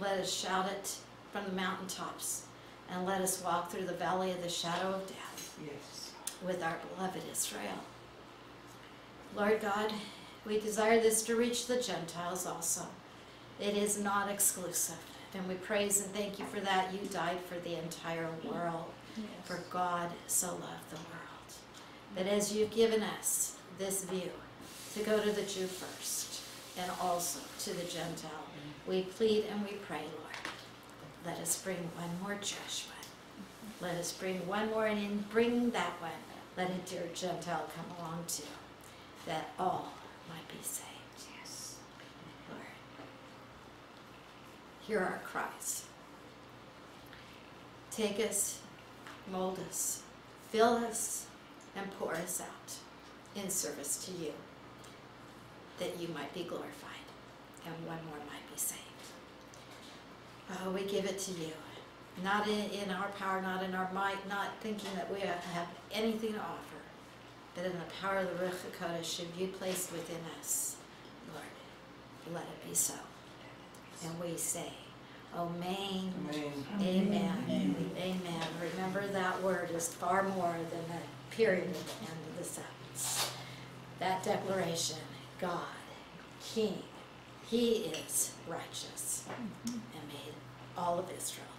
Let us shout it from the mountaintops. And let us walk through the valley of the shadow of death Yes. with our beloved Israel. Lord God, we desire this to reach the Gentiles also. It is not exclusive. And we praise and thank you for that. You died for the entire world. For God so loved the world. That as you've given us this view to go to the Jew first and also to the Gentile, we plead and we pray, Lord. Let us bring one more Jewish one. Let us bring one more and in bring that one. Let a dear Gentile come along too, that all might be saved. Yes. Lord. Hear our cries. Take us mold us, fill us, and pour us out in service to you, that you might be glorified and one more might be saved. Oh, we give it to you, not in, in our power, not in our might, not thinking that we have anything to offer, but in the power of the Ruach HaKodesh, whom you placed within us, Lord, let it be so. And we say, Amen. Amen. Amen. Amen. Remember that word is far more than the period at the end of the sentence. That declaration, God, King, He is righteous and made all of Israel